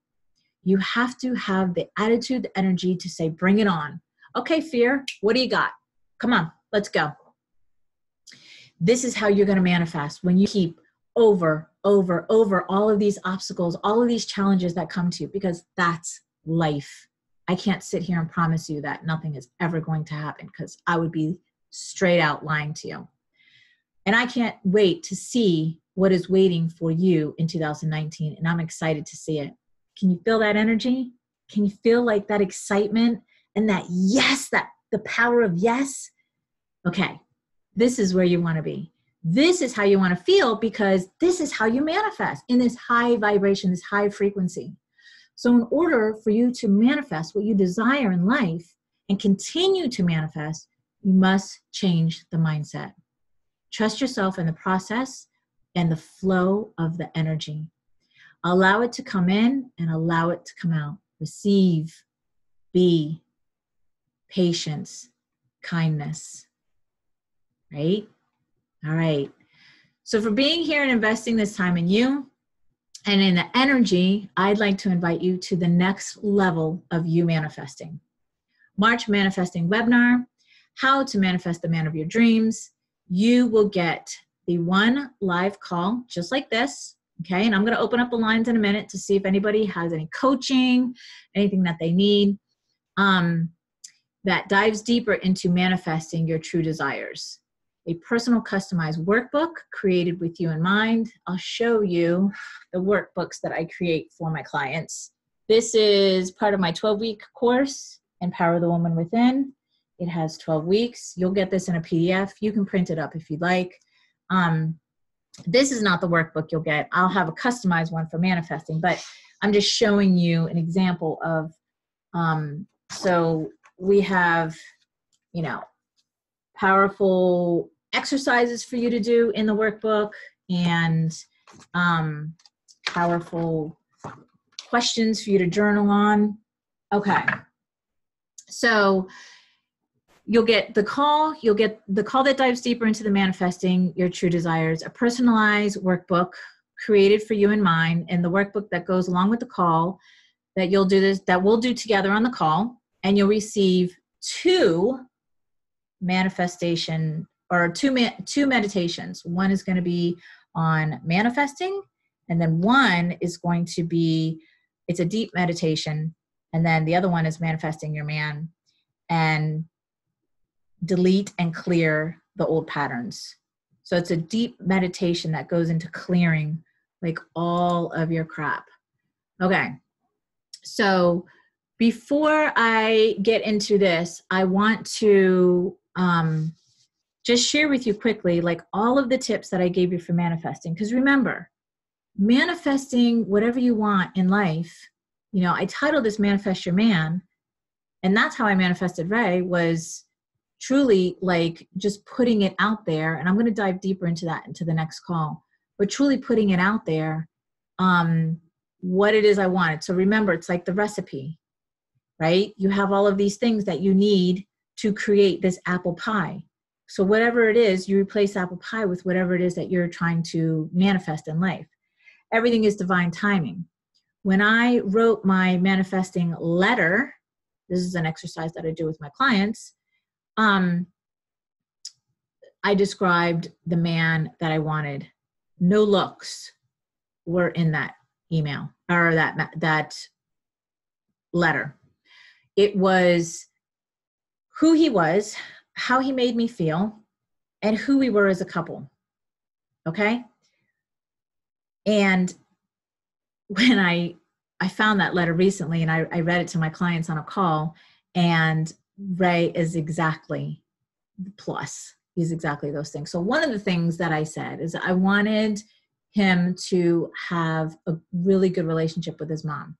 You have to have the attitude, the energy to say, bring it on. Okay, fear, what do you got? Come on, let's go this is how you're going to manifest when you keep over, over, over all of these obstacles, all of these challenges that come to you, because that's life. I can't sit here and promise you that nothing is ever going to happen because I would be straight out lying to you. And I can't wait to see what is waiting for you in 2019. And I'm excited to see it. Can you feel that energy? Can you feel like that excitement and that yes, that the power of yes? Okay, this is where you want to be. This is how you want to feel because this is how you manifest in this high vibration, this high frequency. So, in order for you to manifest what you desire in life and continue to manifest, you must change the mindset. Trust yourself in the process and the flow of the energy. Allow it to come in and allow it to come out. Receive, be, patience, kindness right? All right. So, for being here and investing this time in you and in the energy, I'd like to invite you to the next level of you manifesting. March Manifesting webinar How to Manifest the Man of Your Dreams. You will get the one live call just like this. Okay, and I'm going to open up the lines in a minute to see if anybody has any coaching, anything that they need um, that dives deeper into manifesting your true desires. A personal customized workbook created with you in mind. I'll show you the workbooks that I create for my clients. This is part of my 12 week course, Empower the Woman Within. It has 12 weeks. You'll get this in a PDF. You can print it up if you'd like. Um, this is not the workbook you'll get. I'll have a customized one for manifesting, but I'm just showing you an example of. Um, so we have, you know, powerful exercises for you to do in the workbook and um, powerful questions for you to journal on. Okay. So you'll get the call you'll get the call that dives deeper into the manifesting your true desires a personalized workbook created for you in mind and the workbook that goes along with the call that you'll do this that we'll do together on the call and you'll receive two manifestation or two two meditations one is going to be on manifesting and then one is going to be it's a deep meditation and then the other one is manifesting your man and delete and clear the old patterns. So it's a deep meditation that goes into clearing like all of your crap. Okay. So before I get into this, I want to um, just share with you quickly like all of the tips that I gave you for manifesting. Because remember, manifesting whatever you want in life, you know, I titled this Manifest Your Man. And that's how I manifested Ray was truly like just putting it out there and i'm going to dive deeper into that into the next call but truly putting it out there um what it is i wanted so remember it's like the recipe right you have all of these things that you need to create this apple pie so whatever it is you replace apple pie with whatever it is that you're trying to manifest in life everything is divine timing when i wrote my manifesting letter this is an exercise that i do with my clients um, I described the man that I wanted. No looks were in that email or that that letter. It was who he was, how he made me feel, and who we were as a couple. Okay? And when I I found that letter recently and I, I read it to my clients on a call and Ray is exactly the plus. He's exactly those things. So one of the things that I said is I wanted him to have a really good relationship with his mom.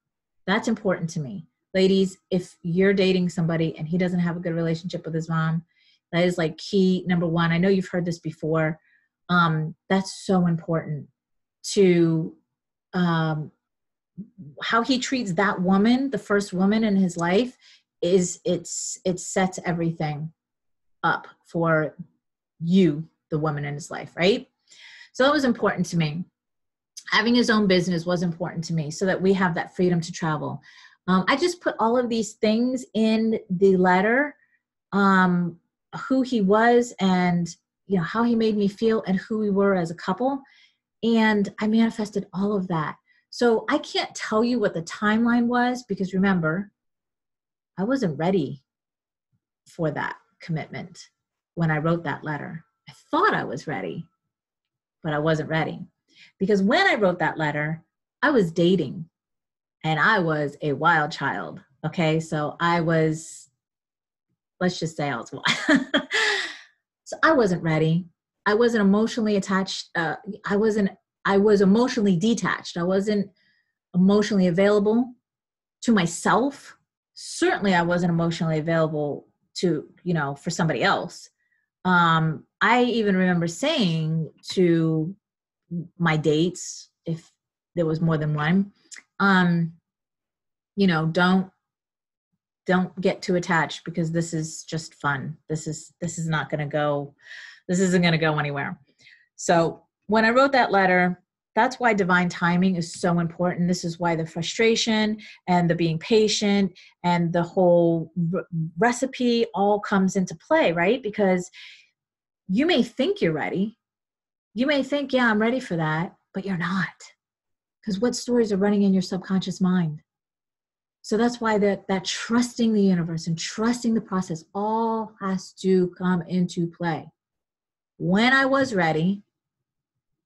That's important to me. Ladies, if you're dating somebody and he doesn't have a good relationship with his mom, that is like key number one. I know you've heard this before. Um, that's so important to um, how he treats that woman, the first woman in his life, is it's it sets everything up for you the woman in his life right so that was important to me having his own business was important to me so that we have that freedom to travel um, i just put all of these things in the letter um, who he was and you know how he made me feel and who we were as a couple and i manifested all of that so i can't tell you what the timeline was because remember I wasn't ready for that commitment when I wrote that letter. I thought I was ready, but I wasn't ready. Because when I wrote that letter, I was dating and I was a wild child. Okay, so I was, let's just say I was wild. *laughs* so I wasn't ready. I wasn't emotionally attached. Uh, I wasn't, I was emotionally detached. I wasn't emotionally available to myself certainly I wasn't emotionally available to, you know, for somebody else. Um, I even remember saying to my dates, if there was more than one, um, you know, don't don't get too attached because this is just fun. This is this is not going to go. This isn't going to go anywhere. So when I wrote that letter, that's why divine timing is so important. This is why the frustration and the being patient and the whole recipe all comes into play, right? Because you may think you're ready. You may think, yeah, I'm ready for that, but you're not. Because what stories are running in your subconscious mind? So that's why that, that trusting the universe and trusting the process all has to come into play. When I was ready,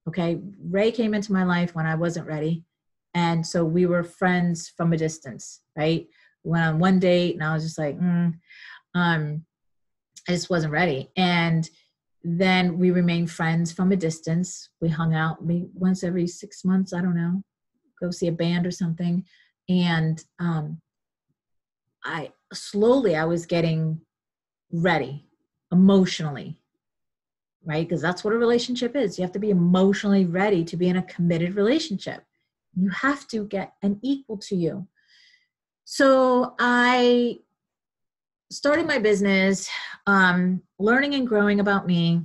okay, Ray came into my life when I wasn't ready. And so we were friends from a distance, right? Went on one date and I was just like, mm, um, I just wasn't ready. And then we remained friends from a distance. We hung out maybe once every six months, I don't know, go see a band or something and um, i slowly i was getting ready emotionally right? Because that's what a relationship is. You have to be emotionally ready to be in a committed relationship. You have to get an equal to you. So i started my business um, learning and growing about me.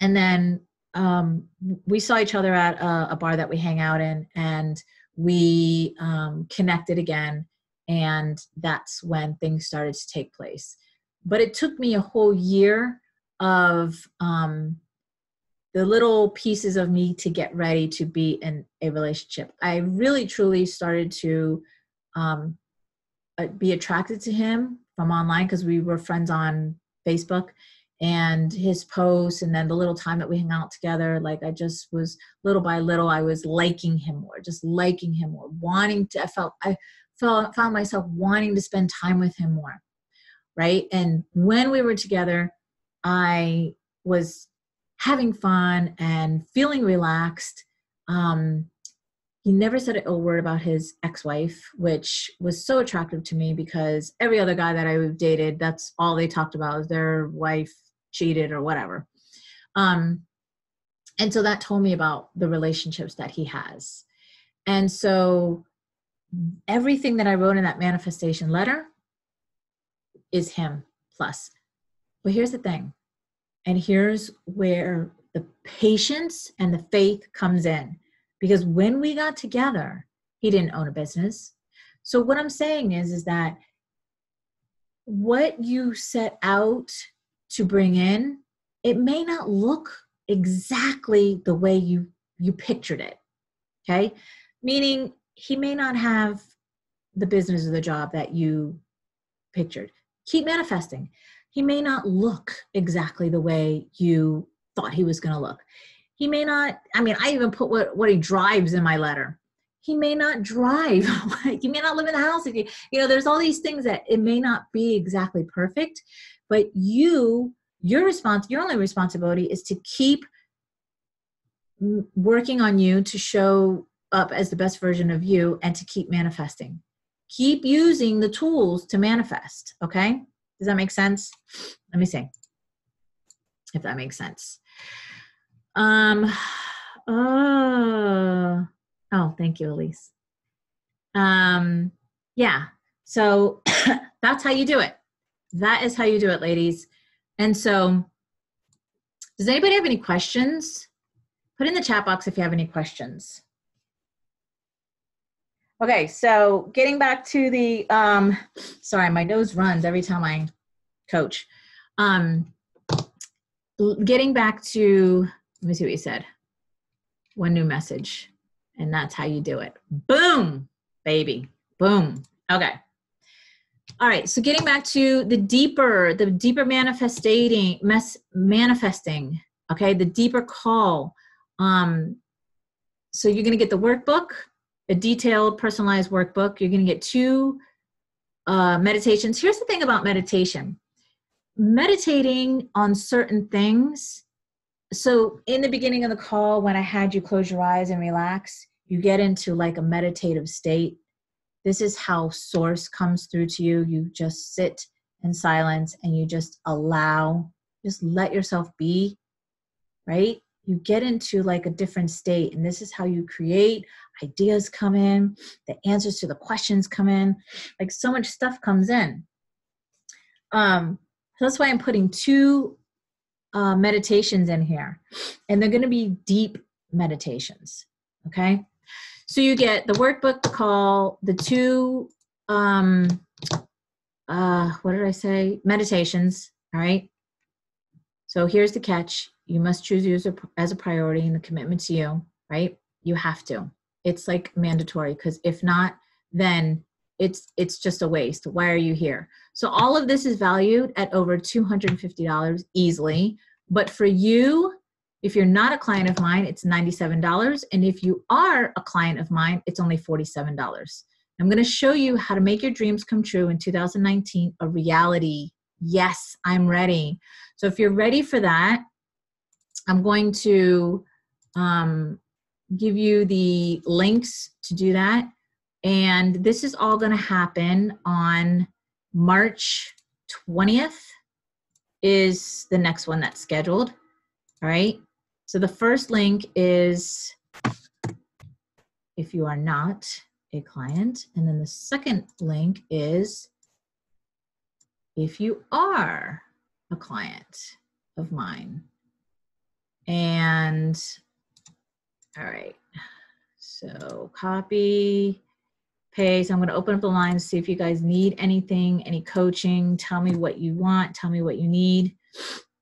And then um, we saw each other at a, a bar that we hang out in and we um, connected again and that's when things started to take place. But it took me a whole year of um, the little pieces of me to get ready to be in a relationship. I really truly started to um, uh, be attracted to him from online because we were friends on facebook and his posts and then the little time that we hang out together like i just was little by little i was liking him more just liking him more wanting to i felt i felt found myself wanting to spend time with him more right? And when we were together i was having fun and feeling relaxed. Um, he never said a word about his ex-wife which was so attractive to me because every other guy that i dated that's all they talked about was their wife cheated or whatever. Um, and so that told me about the relationships that he has. And so everything that I wrote in that manifestation letter is him plus. But here's the thing, and here's where the patience and the faith comes in. Because when we got together, he didn't own a business. So what I'm saying is, is that what you set out to bring in, it may not look exactly the way you you pictured it. Okay? Meaning he may not have the business or the job that you pictured. Keep manifesting. He may not look exactly the way you thought he was going to look. He may not, I mean, I even put what, what he drives in my letter. He may not drive. *laughs* he may not live in the house. You, you know, there's all these things that it may not be exactly perfect, but you your response your only responsibility is to keep working on you to show up as the best version of you and to keep manifesting. Keep using the tools to manifest okay? Does that make sense? Let me see if that makes sense. Um oh oh thank you elise. Um yeah so *coughs* that's how you do it that is how you do it, ladies. And so, does anybody have any questions? Put in the chat box if you have any questions. Okay, so getting back to the, um, sorry, my nose runs every time I coach. Um, getting back to, let me see what you said. One new message, and that's how you do it. Boom, baby, boom. Okay. All right, so getting back to the deeper, the deeper manifesting, mes- manifesting, okay, the deeper call. Um, so you're going to get the workbook, a detailed, personalized workbook. You're going to get two uh, meditations. Here's the thing about meditation meditating on certain things. So, in the beginning of the call, when I had you close your eyes and relax, you get into like a meditative state this is how source comes through to you you just sit in silence and you just allow just let yourself be right you get into like a different state and this is how you create ideas come in the answers to the questions come in like so much stuff comes in um so that's why i'm putting two uh, meditations in here, and they're going to be deep meditations. Okay. So you get the workbook, the call, the two, um, uh, what did I say? Meditations. All right. So here's the catch you must choose you as a, as a priority and the commitment to you, right? You have to. It's like mandatory because if not, then it's it's just a waste. Why are you here? So all of this is valued at over $250 easily. But for you, if you're not a client of mine, it's $97. And if you are a client of mine, it's only $47. I'm going to show you how to make your dreams come true in 2019 a reality. Yes, I'm ready. So if you're ready for that, I'm going to um, give you the links to do that. And this is all going to happen on March 20th is the next one that's scheduled. All right. So the first link is if you are not a client. And then the second link is if you are a client of mine. And all right, so copy, paste. I'm going to open up the lines, see if you guys need anything, any coaching. Tell me what you want, tell me what you need.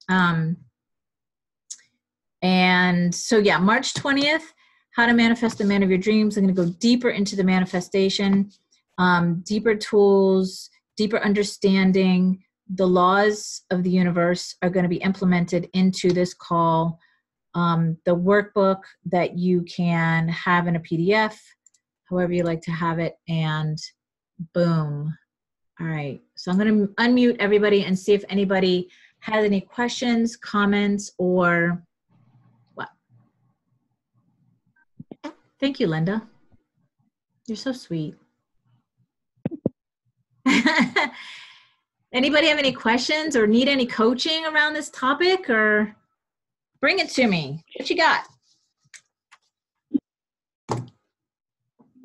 Um, and so, yeah, March 20th, how to manifest the man of your dreams. I'm going to go deeper into the manifestation, um, deeper tools, deeper understanding. The laws of the universe are going to be implemented into this call um, the workbook that you can have in a PDF, however you like to have it, and boom. All right, so I'm going to unmute everybody and see if anybody has any questions, comments, or Thank you, Linda. You're so sweet. *laughs* anybody have any questions or need any coaching around this topic or? Bring it to me. What you got?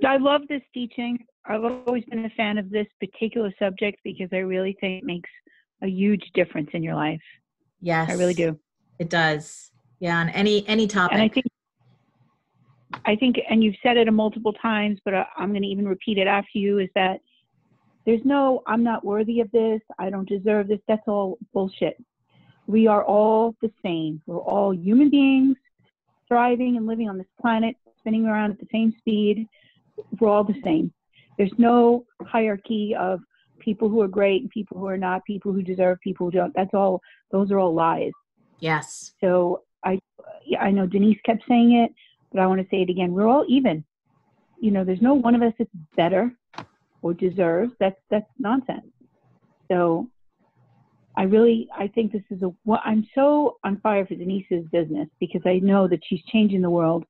I love this teaching. I've always been a fan of this particular subject because I really think it makes a huge difference in your life. Yes. I really do. It does. Yeah, on any any topic. And I think I think and you've said it a multiple times, but uh, I'm going to even repeat it after you is that there's no I'm not worthy of this, I don't deserve this. That's all bullshit we are all the same. We're all human beings thriving and living on this planet, spinning around at the same speed. We're all the same. There's no hierarchy of people who are great and people who are not, people who deserve, people who don't. That's all, those are all lies. Yes. So I, I know Denise kept saying it, but I want to say it again. We're all even. You know, there's no one of us that's better or deserves. That's, that's nonsense. So I really, I think this is a, well, I'm so on fire for Denise's business because I know that she's changing the world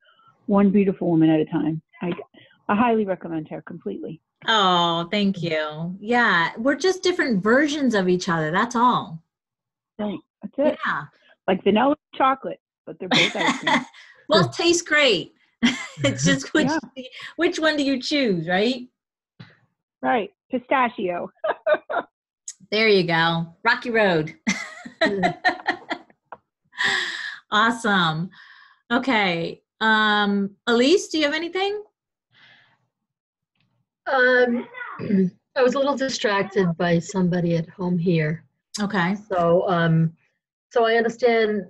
one beautiful woman at a time. I, I highly recommend her completely. Oh, thank you. Yeah, we're just different versions of each other. That's all. Right. That's it. Yeah. Like vanilla chocolate, but they're both ice cream. *laughs* well, it tastes great. *laughs* it's *laughs* just which yeah. which one do you choose, right? Right. Pistachio. *laughs* There you go. Rocky Road. awesome. Okay. Um, Elise, do you have anything? Um, *clears throat* I was a little distracted by somebody at home here. Okay. So, um, so I understand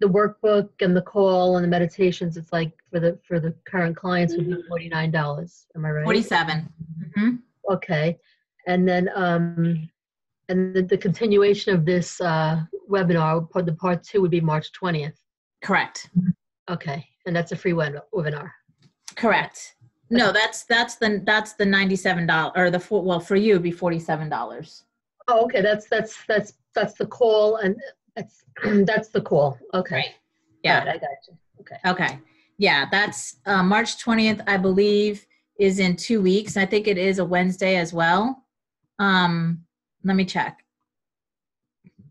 the workbook and the call and the meditations. It's like for the for the current clients would be forty nine dollars. Am I right? Forty seven. Mm-hmm. Okay, and then um, and the, the continuation of this uh, webinar, the part two would be March 20th. Correct. Okay, and that's a free web- webinar. Correct. No, that's that's the that's the ninety-seven dollar or the four. Well, for you, it'd be forty-seven dollars. Oh, okay. That's that's that's that's the call, and that's *clears throat* that's the cool. Okay. Right. Yeah, right, I got you. Okay. Okay. Yeah, that's uh, March twentieth, I believe, is in two weeks. I think it is a Wednesday as well. Um, let me check.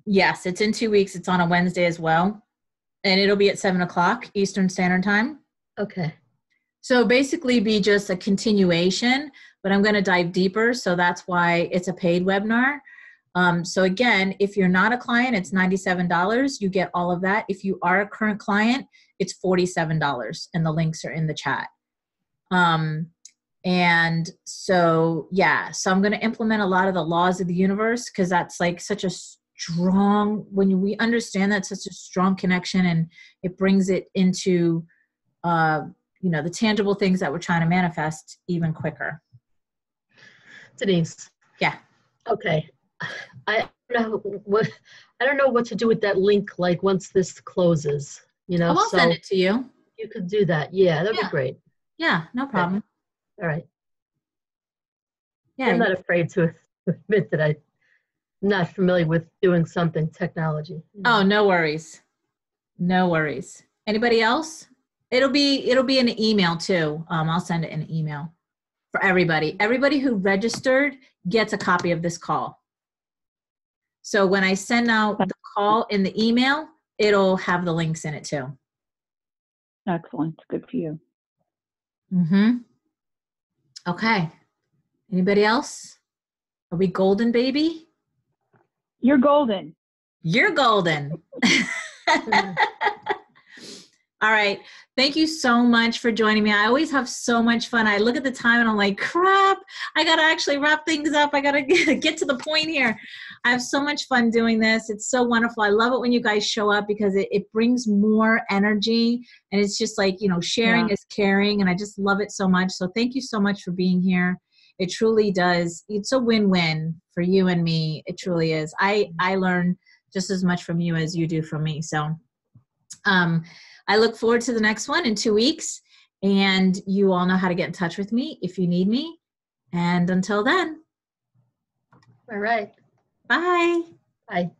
Yes, it's in two weeks. It's on a Wednesday as well. And it'll be at seven o'clock Eastern Standard Time. Okay. So basically be just a continuation, but I'm going to dive deeper. So that's why it's a paid webinar. Um, so again, if you're not a client, it's $97. You get all of that. If you are a current client, it's $47 and the links are in the chat. Um, and so, yeah, so I'm going to implement a lot of the laws of the universe because that's like such a strong, when we understand that such a strong connection and it brings it into, uh, you know, the tangible things that we're trying to manifest even quicker. Denise. Yeah. Okay. I don't know what I don't know what to do with that link. Like once this closes, you know. Oh, I'll so send it to you. you could do that. Yeah, that'd Yeah. be great. Yeah, no problem. All right. Yeah. I'm not afraid to *laughs* admit that I'm not familiar with doing something technology. Oh, no worries. No worries. Anybody else? It'll be it'll be in an email too. Um, I'll send it in an email for everybody. Everybody who registered gets a copy of this call. So when I send out the call in the email, it'll have the links in it too. Excellent. Good for you. Mm-hmm. Okay. Anybody else? Are we golden, baby? You're golden. You're golden. *laughs* *laughs* All right. Thank you so much for joining me. I always have so much fun. I look at the time and I'm like, crap, I got to actually wrap things up. I got to *laughs* get to the point here. I have so much fun doing this. It's so wonderful. I love it when you guys show up because it, it brings more energy and it's just like, you know, sharing Yeah. is caring. And I just love it so much. So thank you so much for being here. It truly does. It's a win-win for you and me. It truly is. I, I learn just as much from you as you do from me. So, um, I look forward to the next one in two weeks. And you all know how to get in touch with me if you need me. And until then, All right. Bye. Bye.